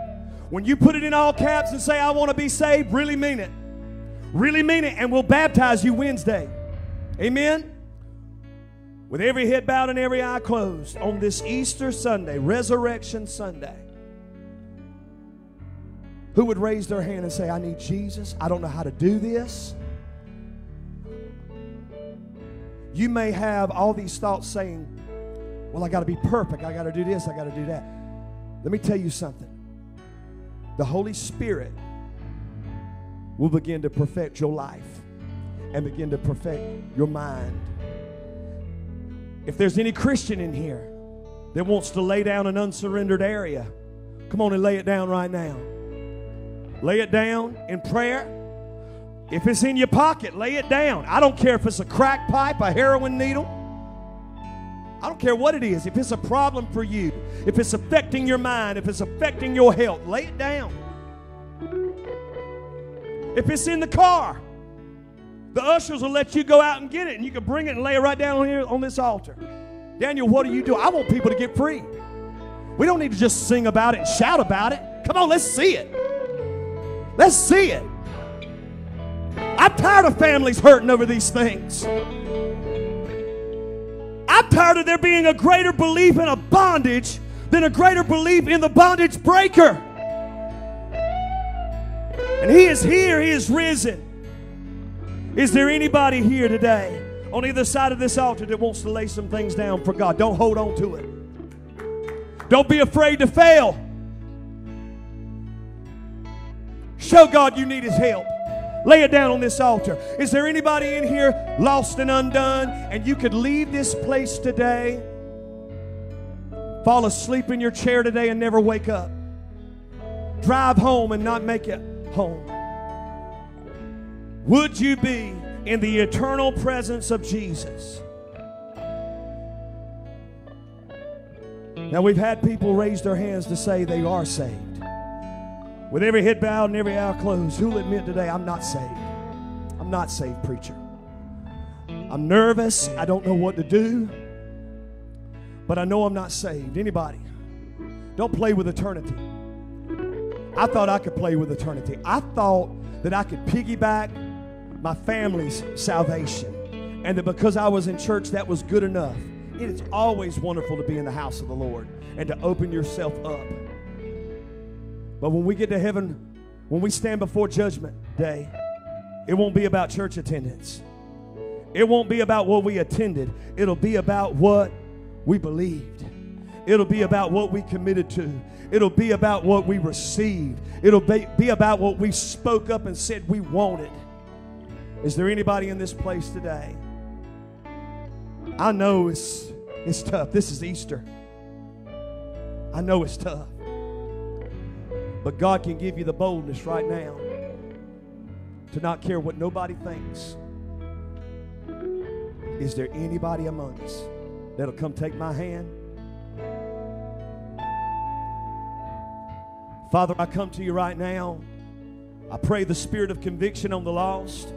When you put it in all caps and say, I want to be saved, really mean it. Really mean it, and we'll baptize you Wednesday. Amen. With every head bowed and every eye closed on this Easter Sunday, Resurrection Sunday. Who would raise their hand and say, I need Jesus? I don't know how to do this. You may have all these thoughts saying, Well, I got to be perfect. I got to do this. I got to do that. Let me tell you something. The Holy Spirit will begin to perfect your life and begin to perfect your mind. If there's any Christian in here that wants to lay down an unsurrendered area, come on and lay it down right now. Lay it down in prayer. If it's in your pocket, lay it down. I don't care if it's a crack pipe, a heroin needle. I don't care what it is. If it's a problem for you, if it's affecting your mind, if it's affecting your health, lay it down. If it's in the car, the ushers will let you go out and get it, and you can bring it and lay it right down here on this altar. Daniel, what do you do? I want people to get free. We don't need to just sing about it and shout about it. Come on, let's see it. Let's see it. I'm tired of families hurting over these things. I'm tired of there being a greater belief in a bondage than a greater belief in the bondage breaker. And He is here, He is risen. Is there anybody here today on either side of this altar that wants to lay some things down for God? Don't hold on to it. Don't be afraid to fail. Show God you need His help. Lay it down on this altar. Is there anybody in here lost and undone and you could leave this place today, fall asleep in your chair today and never wake up? Drive home and not make it home. Would you be in the eternal presence of Jesus? Now, we've had people raise their hands to say they are saved. With every head bowed and every eye closed, who'll admit today, I'm not saved? I'm not saved, preacher. I'm nervous. I don't know what to do. But I know I'm not saved. Anybody? Don't play with eternity. I thought I could play with eternity. I thought that I could piggyback my family's salvation. And that because I was in church, that was good enough. It is always wonderful to be in the house of the Lord and to open yourself up. But when we get to heaven, when we stand before judgment day, it won't be about church attendance. It won't be about what we attended. It'll be about what we believed. It'll be about what we committed to. It'll be about what we received. It'll be, be about what we spoke up and said we wanted. Is there anybody in this place today? I know it's, it's tough. This is Easter. I know it's tough. But God can give you the boldness right now to not care what nobody thinks. Is there anybody among us that'll come take my hand? Father, I come to you right now. I pray the spirit of conviction on the lost.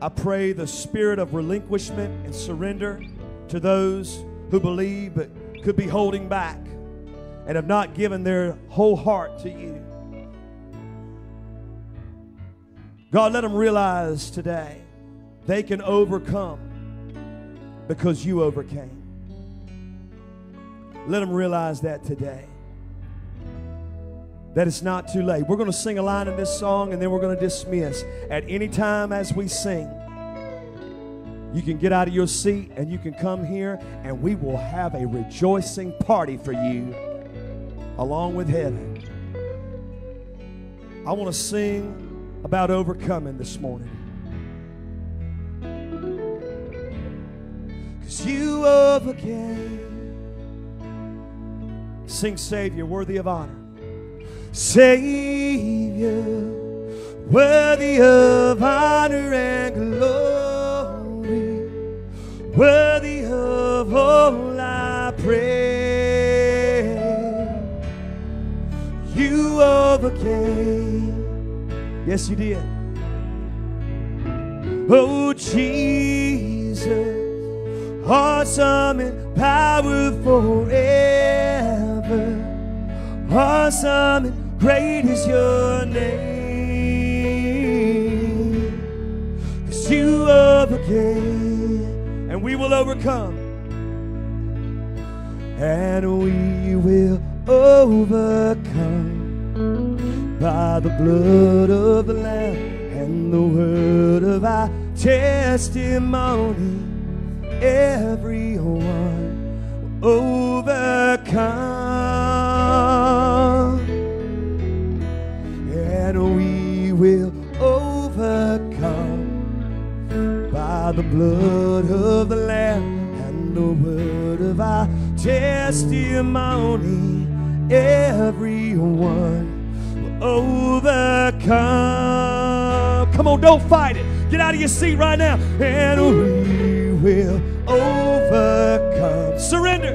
I pray the spirit of relinquishment and surrender to those who believe but could be holding back and have not given their whole heart to you. God, let them realize today they can overcome because you overcame. Let them realize that today. That it's not too late. We're going to sing a line in this song and then we're going to dismiss. At any time as we sing, you can get out of your seat and you can come here and we will have a rejoicing party for you along with heaven. I want to sing about overcoming this morning. Because you overcame. Sing, Savior, worthy of honor. Savior, worthy of honor and glory, worthy of all I pray. You overcame. Yes, you did. Oh, Jesus, awesome and power forever. Awesome and great is your name. Cause you overcame, and we will overcome. And we will overcome by the blood of the Lamb and the word of our testimony. Everyone will overcome, and we will overcome by the blood of the Lamb and the word of our testimony. Everyone will overcome. Come on, don't fight it. Get out of your seat right now, and we will overcome. Surrender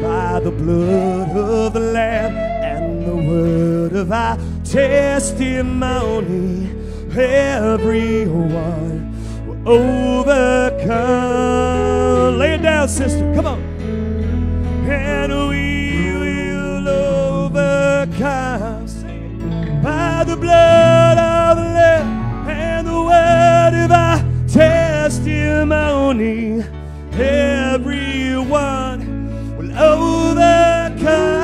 by the blood of the Lamb and the word of our testimony. Everyone will overcome. Lay it down, sister. Come on. And we will overcome by the blood of the Lamb and the word of our testimony. Everyone will overcome.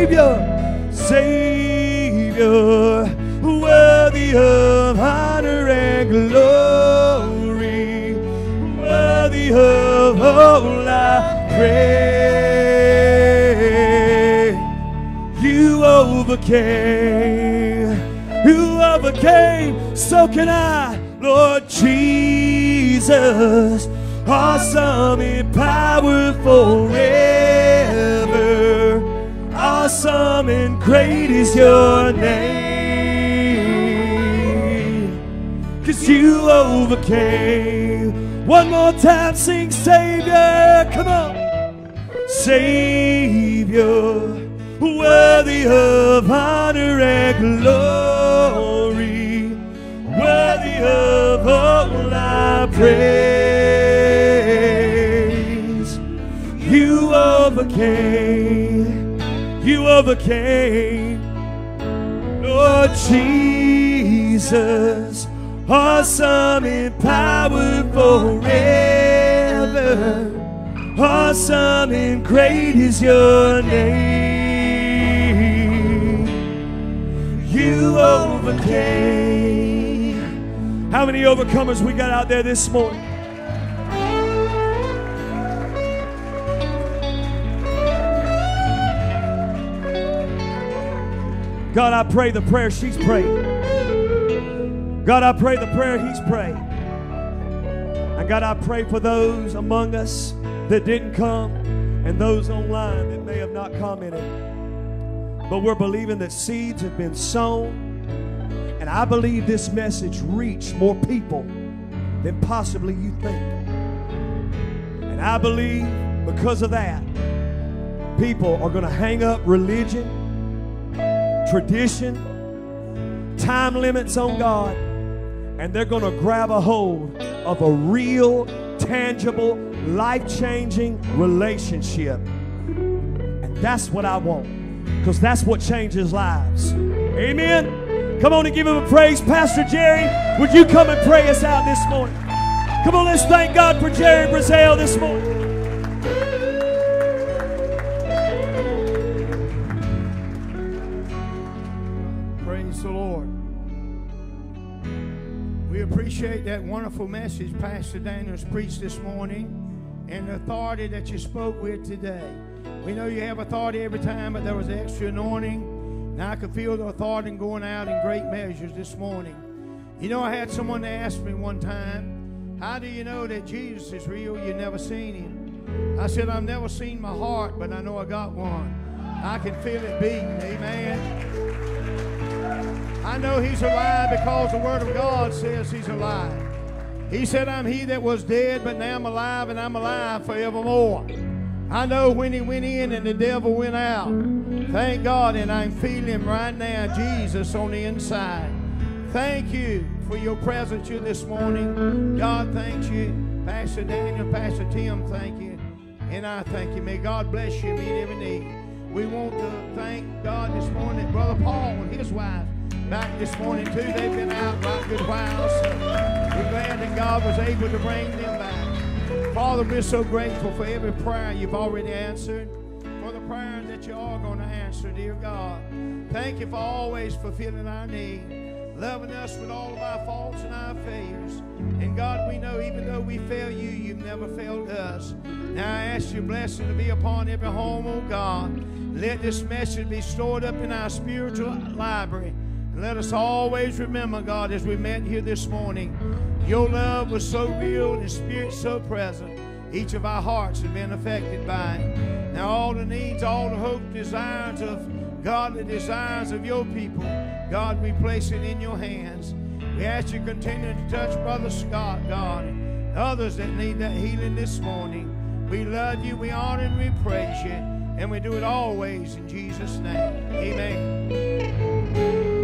Savior, Savior, worthy of honor and glory, worthy of all I pray. You overcame, you overcame, so can I, Lord Jesus. Awesome and powerful. Awesome and great is your name. Cause you overcame. One more time, sing Savior. Come on. Savior, worthy of honor and glory, worthy of all I praise. You overcame, you overcame, Lord Jesus, Awesome in power forever. Awesome and great is your name. You overcame. How many overcomers we got out there this morning? God, I pray the prayer she's praying. God, I pray the prayer he's praying. And God, I pray for those among us that didn't come and those online that may have not commented. But we're believing that seeds have been sown. And I believe this message reached more people than possibly you think. And I believe because of that, people are going to hang up religion, tradition, time limits on God, and they're going to grab a hold of a real, tangible, life changing relationship. And that's what I want, because that's what changes lives. Amen. Come on and give him a praise. Pastor Jerry, would you come and pray us out this morning? Come on, let's thank God for Jerry Brazil this morning. Appreciate that wonderful message Pastor Daniels preached this morning and the authority that you spoke with today. We know you have authority every time, but there was extra anointing. Now I could feel the authority going out in great measures this morning. You know, I had someone ask me one time, How do you know that Jesus is real? You never seen him. I said, I've never seen my heart, but I know I got one. I can feel it beating. Amen. I know he's alive because the Word of God says he's alive. He said, I'm he that was dead, but now I'm alive, and I'm alive forevermore. I know when he went in and the devil went out. Thank God, and I'm feeling right now Jesus on the inside. Thank you for your presence here this morning. God, thank you. Pastor Daniel, Pastor Tim, thank you. And I thank you. May God bless you, meet every need. We want to thank God this morning, Brother Paul and his wife back this morning too. They've been out a good while. So we're glad that God was able to bring them back. Father, we're so grateful for every prayer you've already answered, for the prayers that you are going to answer, dear God. Thank you for always fulfilling our need, loving us with all of our faults and our failures. And God, we know even though we fail you, you've never failed us. Now I ask your blessing to be upon every home, oh God. Let this message be stored up in our spiritual library. Let us always remember, God, as we met here this morning, your love was so real and the Spirit so present. Each of our hearts have been affected by it. Now, all the needs, all the hope, desires of God, the desires of your people, God, we place it in your hands. We ask you to continue to touch Brother Scott, God, and others that need that healing this morning. We love you, we honor and we praise you, and we do it always in Jesus' name. Amen.